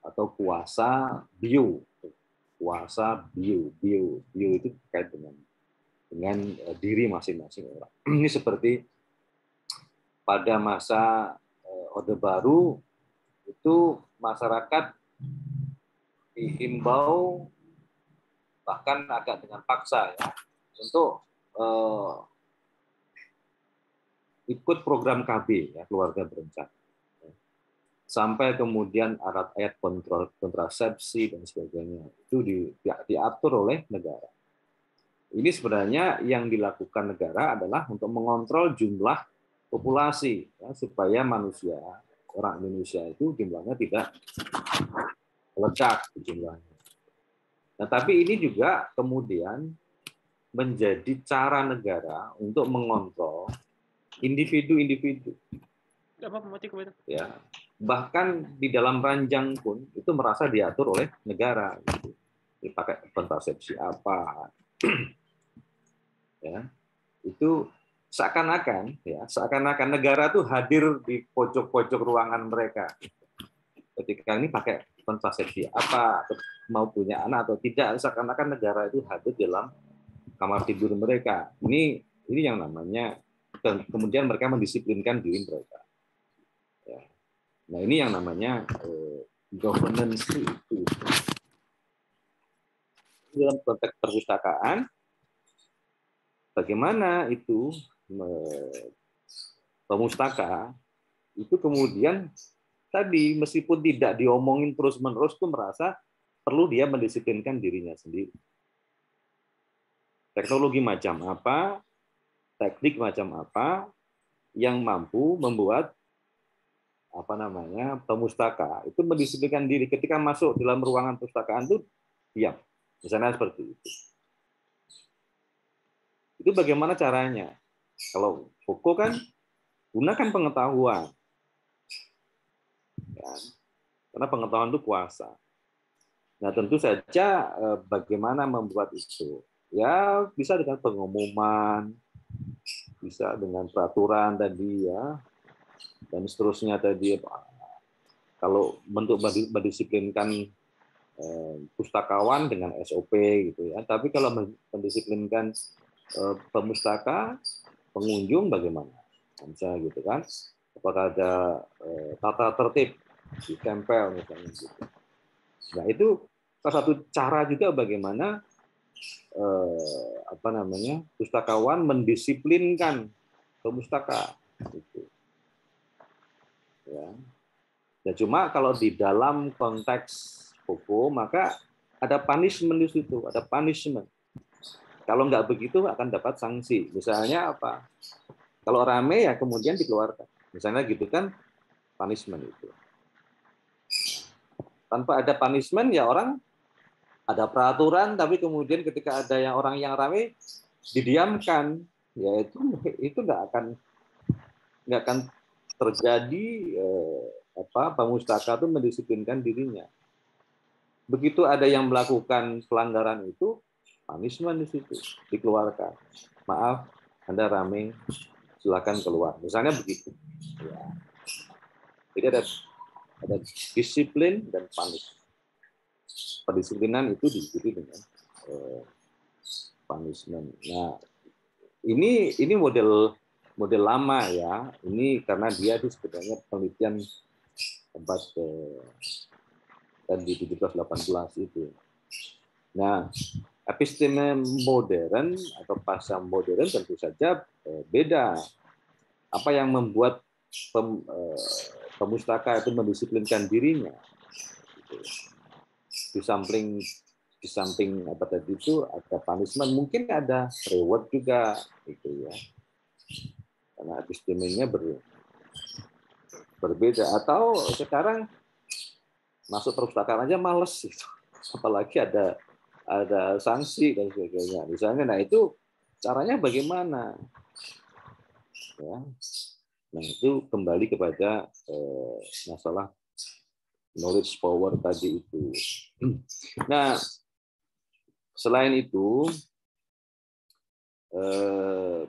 atau kuasa bio kuasa bio bio bio itu terkait dengan dengan eh, diri masing-masing orang ini seperti pada masa eh, orde baru itu masyarakat dihimbau bahkan agak dengan paksa ya untuk uh, ikut program KB ya keluarga berencana sampai kemudian alat ayat kontrol kontrasepsi dan sebagainya itu di, diatur oleh negara. Ini sebenarnya yang dilakukan negara adalah untuk mengontrol jumlah populasi ya, supaya manusia orang Indonesia itu jumlahnya tidak meledak jumlahnya. Nah, tapi ini juga kemudian menjadi cara negara untuk mengontrol individu-individu. Ya, bahkan di dalam ranjang pun itu merasa diatur oleh negara gitu. dipakai kontrasepsi apa ya itu seakan-akan ya seakan-akan negara tuh hadir di pojok-pojok ruangan mereka. Ketika ini pakai kontrasepsi apa mau punya anak atau tidak seakan-akan negara itu hadir dalam kamar tidur mereka. Ini ini yang namanya dan kemudian mereka mendisiplinkan diri mereka. Nah ini yang namanya eh, governance itu. Dalam konteks perpustakaan, bagaimana itu pemustaka itu kemudian tadi meskipun tidak diomongin terus-menerus tuh merasa perlu dia mendisiplinkan dirinya sendiri. Teknologi macam apa, teknik macam apa yang mampu membuat apa namanya pemustaka itu mendisiplinkan diri. Ketika masuk dalam ruangan perpustakaan itu diam. Misalnya seperti itu itu bagaimana caranya? Kalau Foucault kan gunakan pengetahuan. Ya, karena pengetahuan itu kuasa. Nah tentu saja eh, bagaimana membuat itu? Ya bisa dengan pengumuman bisa dengan peraturan tadi ya dan seterusnya tadi kalau bentuk mendisiplinkan eh, pustakawan dengan SOP gitu ya. Tapi kalau mendisiplinkan eh, pemustaka pengunjung bagaimana? Bisa gitu kan? Apakah ada eh, tata tertib? Di tempel misalnya gitu. Nah itu salah satu cara juga bagaimana apa namanya pustakawan mendisiplinkan pemustaka itu Ya. ya cuma kalau di dalam konteks hukum maka ada punishment di situ, ada punishment. Kalau nggak begitu akan dapat sanksi. Misalnya apa? Kalau rame ya kemudian dikeluarkan. Misalnya gitu kan punishment itu. Tanpa ada punishment ya orang ada peraturan tapi kemudian ketika ada yang orang yang rame didiamkan ya itu itu nggak akan nggak akan terjadi eh, apa pemustaka itu mendisiplinkan dirinya. Begitu ada yang melakukan pelanggaran itu, punishment di situ dikeluarkan. Maaf, Anda rame, silakan keluar. Misalnya begitu. Ya. Jadi ada ada disiplin dan punish. Pendisiplinan itu diikuti dengan eh, punishment. Nah, ini ini model model lama ya. Ini karena dia itu sebenarnya penelitian abad ke di 17-18 itu. Nah, episteme modern atau pasar modern tentu saja eh, beda. Apa yang membuat pem, eh, pemustaka itu mendisiplinkan dirinya? Gitu. Di samping di samping apa tadi itu ada punishment, mungkin ada reward juga, gitu ya karena epistemenya ber, berbeda atau sekarang masuk perpustakaan aja males gitu. apalagi ada ada sanksi dan sebagainya. Misalnya nah itu caranya bagaimana? Ya. Nah itu kembali kepada eh, masalah knowledge power tadi itu. Nah selain itu eh,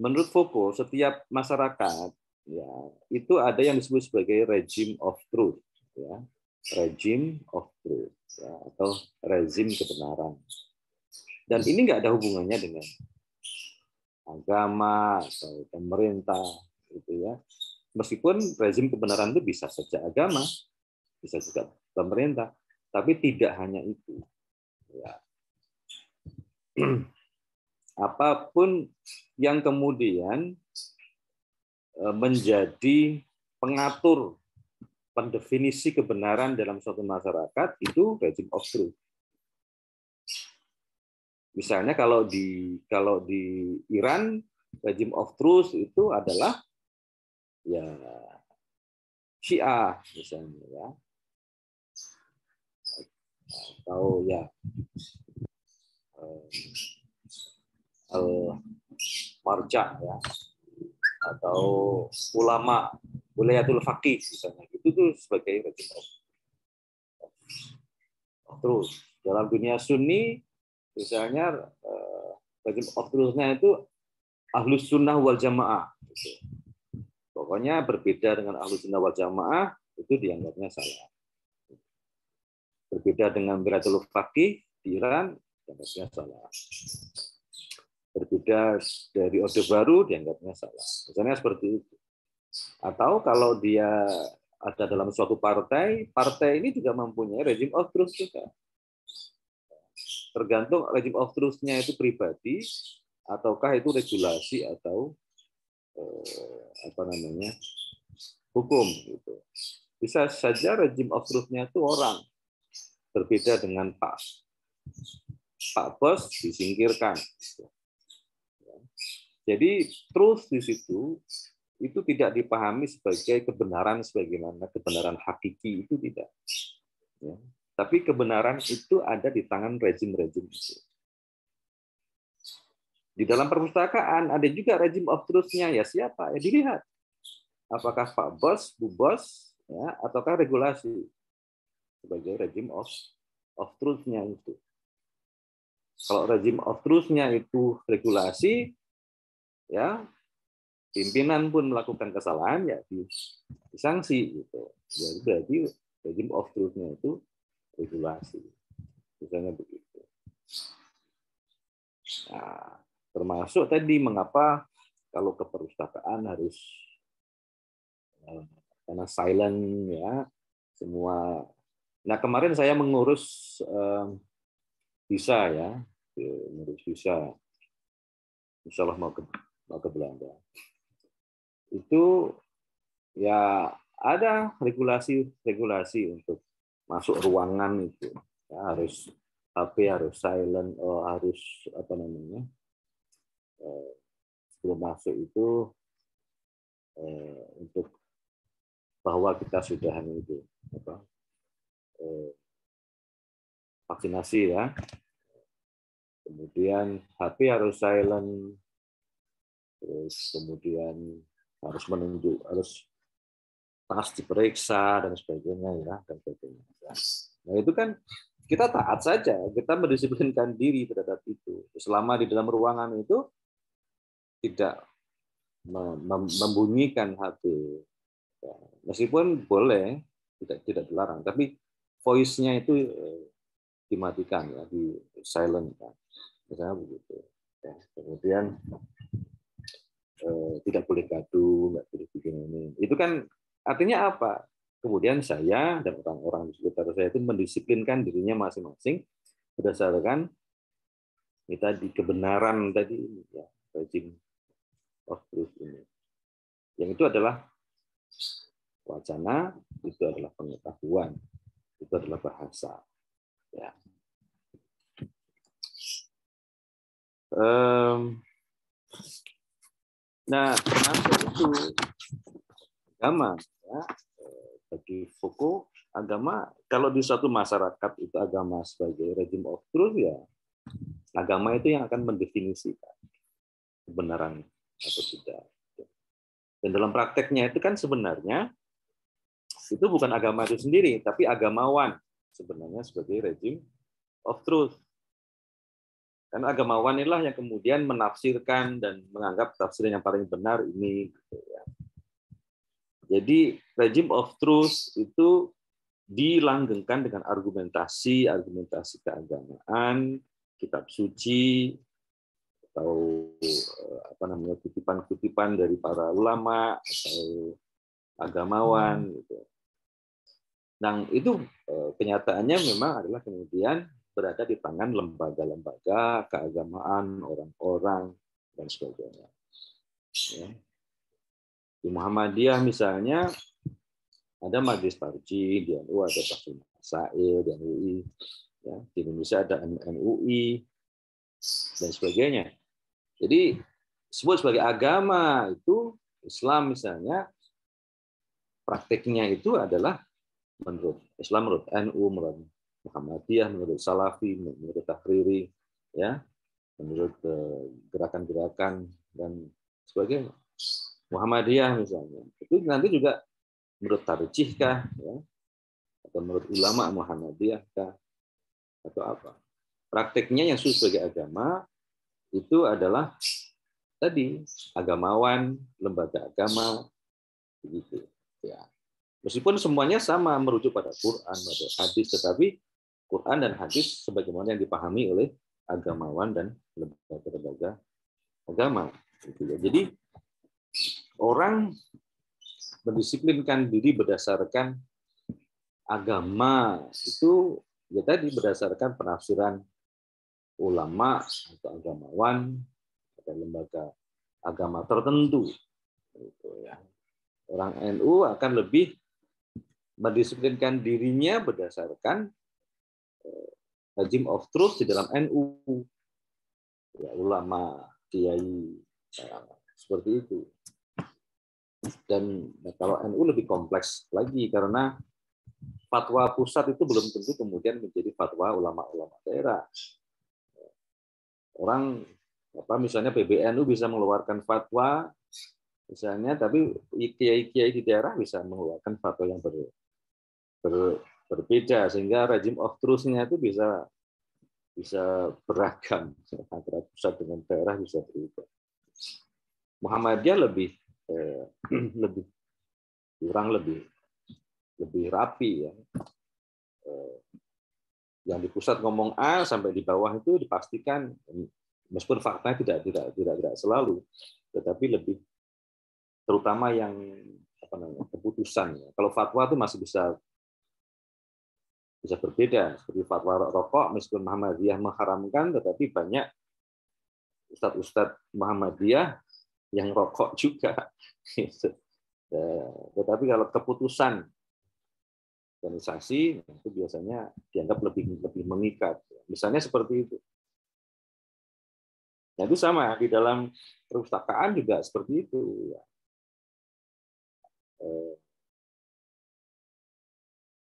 menurut Foucault setiap masyarakat ya itu ada yang disebut sebagai regime of truth ya regime of truth ya, atau rezim kebenaran. Dan ini nggak ada hubungannya dengan agama atau pemerintah gitu ya. Meskipun rezim kebenaran itu bisa saja agama bisa juga pemerintah tapi tidak hanya itu ya. Apa pun yang kemudian eh, menjadi pengatur pendefinisi kebenaran dalam suatu masyarakat itu regime of truth. Misalnya kalau di kalau di Iran regime of truth itu adalah ya Syiah misalnya ya atau ya al-marja ya atau ulama. Wilayatul faqih misalnya itu tuh sebagai regime of terus dalam dunia sunni misalnya regime of truth-nya itu ahlus sunnah wal jamaah. Gitu. pokoknya berbeda dengan ahlus sunnah wal jamaah itu dianggapnya salah. Berbeda dengan wilayatul faqih di Iran dianggapnya salah berbeda dari orde baru dianggapnya salah. Misalnya seperti itu. Atau kalau dia ada dalam suatu partai, partai ini juga mempunyai regime of truth juga. Tergantung regime of truth-nya itu pribadi, ataukah itu regulasi atau eh, apa namanya hukum gitu. Bisa saja rejim of truth-nya itu orang berbeda dengan Pak Pak Bos disingkirkan. Jadi truth di situ itu tidak dipahami sebagai kebenaran sebagaimana kebenaran hakiki itu tidak. Ya. Tapi kebenaran itu ada di tangan rezim-rezim itu. Di dalam perpustakaan ada juga rezim of truth-nya ya siapa? Ya dilihat. Apakah Pak Bos, Bu Bos, ya, ataukah regulasi sebagai rezim of of truth-nya itu. Kalau rezim of truth-nya itu regulasi, ya pimpinan pun melakukan kesalahan ya disanksi gitu. Jadi berarti rezim of truth-nya itu regulasi. Misalnya begitu. Nah, termasuk tadi mengapa kalau ke perpustakaan harus eh, karena silent ya semua. Nah kemarin saya mengurus eh, visa ya, mengurus visa. Insya Allah mau ke ke Belanda. Itu ya ada regulasi-regulasi untuk masuk ruangan itu ya, harus HP harus silent oh, harus apa namanya eh, sebelum masuk itu eh, untuk bahwa kita sudah itu apa eh, vaksinasi ya kemudian HP harus silent terus kemudian harus menunjuk harus tas diperiksa dan sebagainya ya dan sebagainya. Nah itu kan kita taat saja, kita mendisiplinkan diri terhadap itu. Selama di dalam ruangan itu tidak membunyikan HP, ya, meskipun boleh tidak tidak dilarang, tapi voice-nya itu eh, dimatikan ya, di silent kan, misalnya begitu. Ya, kemudian eh, tidak boleh gaduh, nggak boleh bikin ini. Itu kan Artinya apa? Kemudian saya dan orang-orang di sekitar saya itu mendisiplinkan dirinya masing-masing berdasarkan kita di kebenaran tadi ya rejim of truth ini. Yang itu adalah wacana, itu adalah pengetahuan, itu adalah bahasa. Ya. Um, nah, termasuk itu agama ya. Bagi Foucault agama kalau di suatu masyarakat itu agama sebagai rejim of truth ya agama itu yang akan mendefinisikan kebenaran atau tidak. Dan dalam prakteknya itu kan sebenarnya itu bukan agama itu sendiri tapi agamawan sebenarnya sebagai rejim of truth karena agamawan inilah yang kemudian menafsirkan dan menganggap tafsiran yang paling benar ini gitu ya. Jadi regime of truth itu dilanggengkan dengan argumentasi, argumentasi keagamaan, kitab suci, atau eh, apa namanya kutipan-kutipan dari para ulama atau agamawan hmm. gitu. Nah, itu eh, kenyataannya memang adalah kemudian berada di tangan lembaga-lembaga keagamaan, orang-orang dan sebagainya. Ya. Di Muhammadiyah misalnya ada Majlis Tarji, di NU ada Tahsil Masail, di NUI, ya, di Indonesia ada MUI, dan sebagainya. Jadi sebut sebagai agama itu Islam misalnya prakteknya itu adalah menurut Islam menurut NU menurut Muhammadiyah menurut Salafi menurut Tahriri ya menurut eh, gerakan-gerakan dan sebagainya. Muhammadiyah misalnya. Itu nanti juga menurut tarjih kah ya? Atau menurut ulama Muhammadiyah kah? Atau apa? Prakteknya yang sebagai agama itu adalah tadi agamawan lembaga agama begitu ya. Meskipun semuanya sama merujuk pada Quran atau hadis tetapi Quran dan hadis sebagaimana yang dipahami oleh agamawan dan lembaga-lembaga agama gitu ya. jadi orang mendisiplinkan diri berdasarkan agama itu ya tadi berdasarkan penafsiran ulama atau agamawan pada lembaga agama tertentu. Gitu ya. Orang NU akan lebih mendisiplinkan dirinya berdasarkan regime of truth di dalam NU. Ya, ulama, kiai, ya, seperti itu. Dan kalau NU lebih kompleks lagi karena fatwa pusat itu belum tentu kemudian menjadi fatwa ulama-ulama daerah. Orang apa misalnya PBNU bisa mengeluarkan fatwa misalnya tapi kiai-kiai di daerah bisa mengeluarkan fatwa yang ber, ber, berbeda sehingga regime of truth-nya itu bisa bisa beragam antara pusat dengan daerah bisa berubah. Muhammadiyah lebih eh, lebih kurang lebih lebih rapi ya. Eh, yang di pusat ngomong A sampai di bawah itu dipastikan meskipun faktanya tidak tidak tidak tidak selalu, tetapi lebih terutama yang apa namanya keputusan. Kalau fatwa itu masih bisa bisa berbeda seperti fatwa rokok meskipun Muhammadiyah mengharamkan, tetapi banyak ustadz-ustadz Muhammadiyah yang rokok juga. Ya, tetapi kalau keputusan organisasi itu biasanya dianggap lebih lebih mengikat. Misalnya seperti itu. Nah, itu sama di dalam perpustakaan juga seperti itu. Ya. Eh,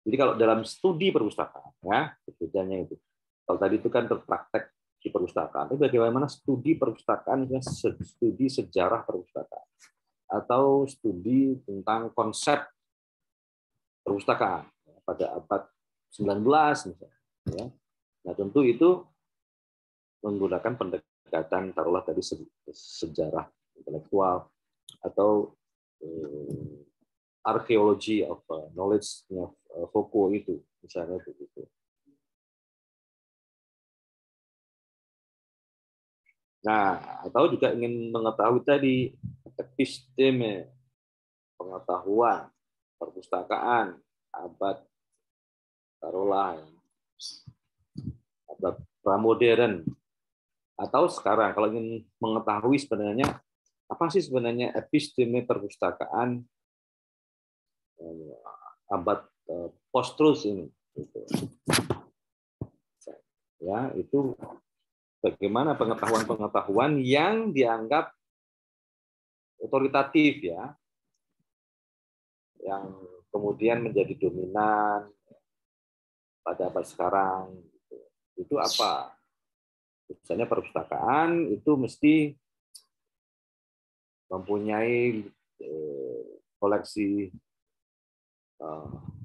jadi kalau dalam studi perpustakaan, ya bedanya itu. Kalau tadi itu kan terpraktek di perpustakaan. Tapi bagaimana studi perpustakaan, studi sejarah perpustakaan, atau studi tentang konsep perpustakaan pada abad 19 misalnya. Ya. Nah tentu itu menggunakan pendekatan taruhlah tadi sejarah intelektual atau eh, archaeology of uh, knowledge-nya uh, Foucault itu misalnya begitu. Nah, atau juga ingin mengetahui tadi episteme, pengetahuan, perpustakaan, abad taruhlah abad pramodern atau sekarang kalau ingin mengetahui sebenarnya apa sih sebenarnya episteme perpustakaan eh, abad eh, post-truth ini gitu. ya itu bagaimana pengetahuan-pengetahuan yang dianggap otoritatif ya, yang kemudian menjadi dominan pada abad sekarang. Gitu. Itu apa? Misalnya perpustakaan itu mesti mempunyai eh, koleksi eh,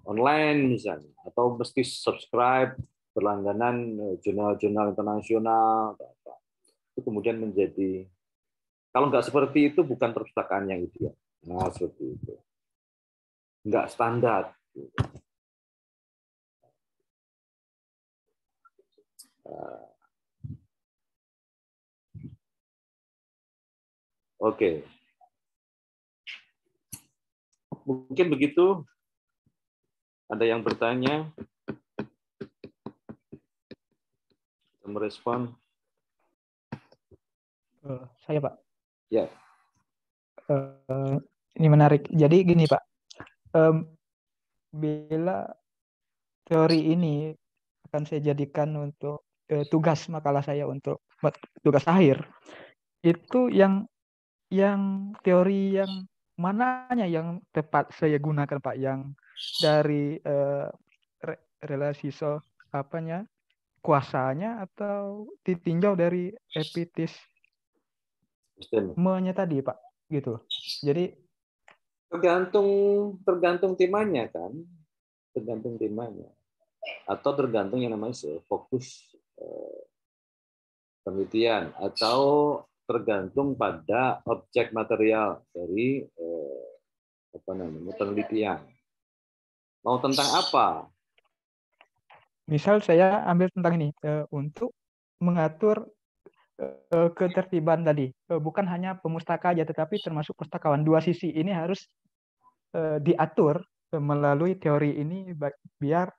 online misalnya, atau mesti subscribe berlangganan eh, jurnal-jurnal internasional itu kemudian menjadi kalau nggak seperti itu bukan perpustakaan yang ideal nah seperti itu nggak standar uh, Oke. Mungkin begitu. Ada yang bertanya? merespon? Uh, saya Pak. Ya. Uh, ini menarik. Jadi gini Pak, um, bila teori ini akan saya jadikan untuk uh, tugas makalah saya untuk tugas akhir, itu yang yang teori yang mananya yang tepat saya gunakan Pak, yang dari uh, re relasi so apanya kuasanya atau ditinjau dari epitis menya tadi Pak? Gitu. Jadi tergantung tergantung temanya kan. Tergantung temanya. Atau tergantung yang namanya fokus eh, penelitian. Atau tergantung pada objek material dari eh, apa namanya penelitian mau tentang apa Misal saya ambil tentang ini uh, untuk mengatur uh, ketertiban tadi, bukan hanya pemustaka aja, tetapi termasuk pustakawan. Dua sisi ini harus diatur melalui teori ini biar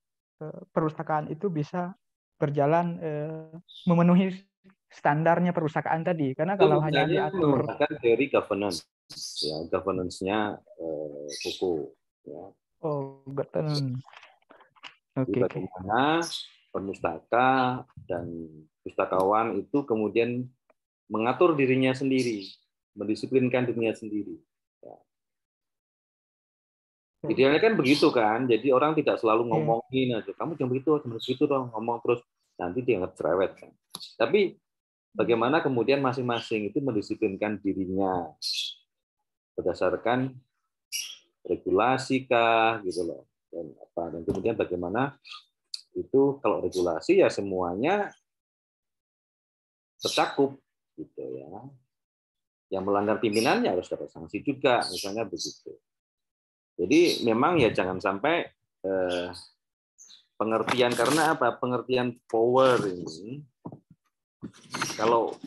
perpustakaan itu bisa berjalan uh, memenuhi standarnya perusahaan tadi. Karena Itu kalau hanya diatur menggunakan teori governance, ya governance-nya eh, Foucault. Ya. Oh. Jadi Oke, oke. bagaimana penustaka dan pustakawan itu kemudian mengatur dirinya sendiri, mendisiplinkan dirinya sendiri. Ya. Idealnya kan begitu kan, jadi orang tidak selalu Iya. ngomongin aja, kamu jangan begitu, jangan begitu dong, ngomong terus nanti dianggap cerewet kan. Tapi bagaimana kemudian masing-masing itu mendisiplinkan dirinya berdasarkan regulasi kah gitu loh. Dan apa dan kemudian bagaimana itu kalau regulasi ya semuanya tercakup gitu ya. Yang melanggar pimpinannya harus dapat sanksi juga misalnya begitu. Jadi memang ya jangan sampai eh, pengertian karena apa? Pengertian power ini kalau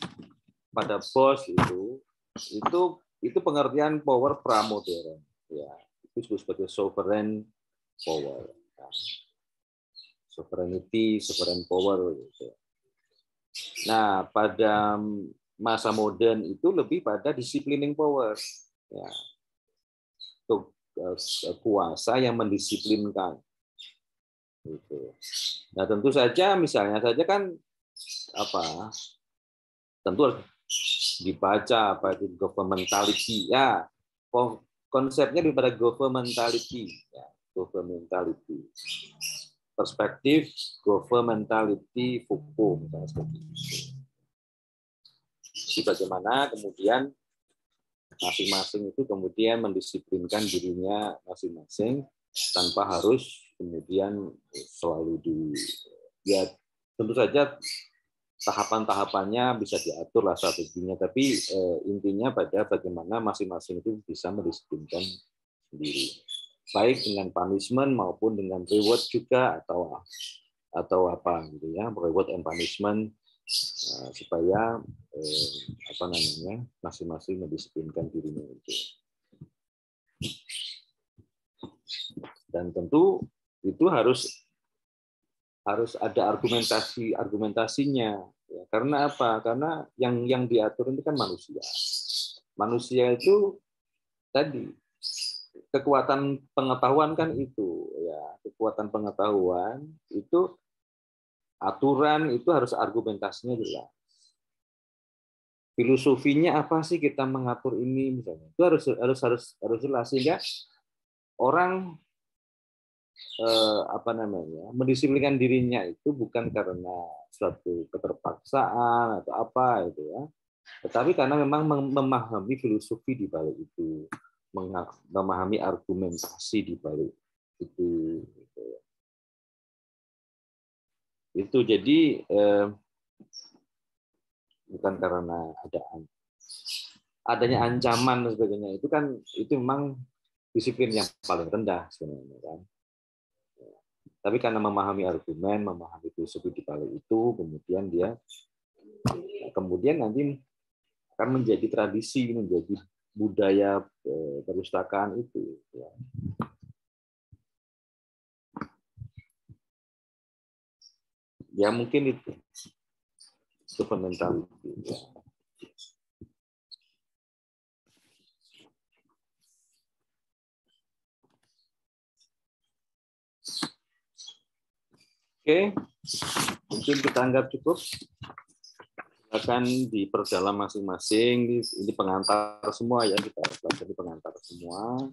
pada bos itu itu itu pengertian power pramodern ya disebut sebagai sovereign power ya. sovereignty sovereign power gitu. Nah pada masa modern itu lebih pada disciplining power ya. Untuk eh, kuasa yang mendisiplinkan gitu. Nah tentu saja misalnya saja kan apa tentu dibaca apa itu governmentality ya konsepnya daripada governmentality ya governmentality perspektif governmentality Foucault misalnya seperti itu. Jadi bagaimana kemudian masing-masing itu kemudian mendisiplinkan dirinya masing-masing tanpa harus kemudian selalu di ya tentu saja tahapan-tahapannya bisa diatur lah strateginya. Tapi eh, intinya pada bagaimana masing-masing itu bisa mendisiplinkan sendiri. Baik dengan punishment maupun dengan reward juga atau atau apa gitu ya reward and punishment eh, supaya eh, apa namanya masing-masing mendisiplinkan dirinya itu. Dan tentu itu harus harus ada argumentasi argumentasinya ya. karena apa? Karena yang yang diatur itu kan manusia. Manusia itu tadi kekuatan pengetahuan kan itu ya. Kekuatan pengetahuan itu aturan itu harus argumentasinya jelas. Filosofinya apa sih kita mengatur ini misalnya? Itu harus harus harus harus jelas sehingga orang eh, apa namanya mendisiplinkan dirinya itu bukan karena suatu keterpaksaan atau apa itu ya. Tetapi karena memang mem- memahami filosofi di balik itu memahami argumentasi di balik itu gitu ya. itu jadi eh, bukan karena ada an- adanya ancaman dan sebagainya. Itu kan itu memang disiplin yang paling rendah sebenarnya kan tapi karena memahami argumen, memahami filosofi di balik itu, kemudian dia kemudian nanti akan menjadi tradisi, menjadi budaya eh, perpustakaan itu. Ya. ya mungkin itu mentality. Ya. Oke, mungkin kita anggap cukup. Silakan diperdalam masing-masing. Ini pengantar semua ya kita pelajari pengantar semua.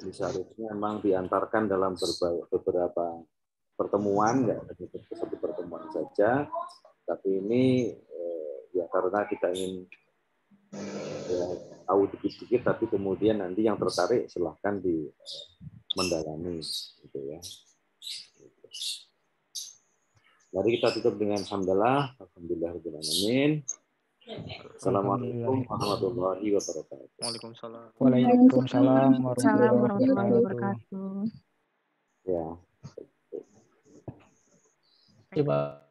Ini seharusnya memang diantarkan dalam beberapa pertemuan, nggak satu pertemuan saja. Tapi ini eh, ya karena kita ingin ya, tahu dikit-dikit, tapi kemudian nanti yang tertarik silahkan di mendalami, gitu ya. Mari kita tutup dengan hamdalah. Alhamdulillahirrahmanirrahim. Assalamualaikum warahmatullahi wabarakatuh. Waalaikumsalam. Waalaikumsalam Salam warahmatullahi wabarakatuh. Ya. Terima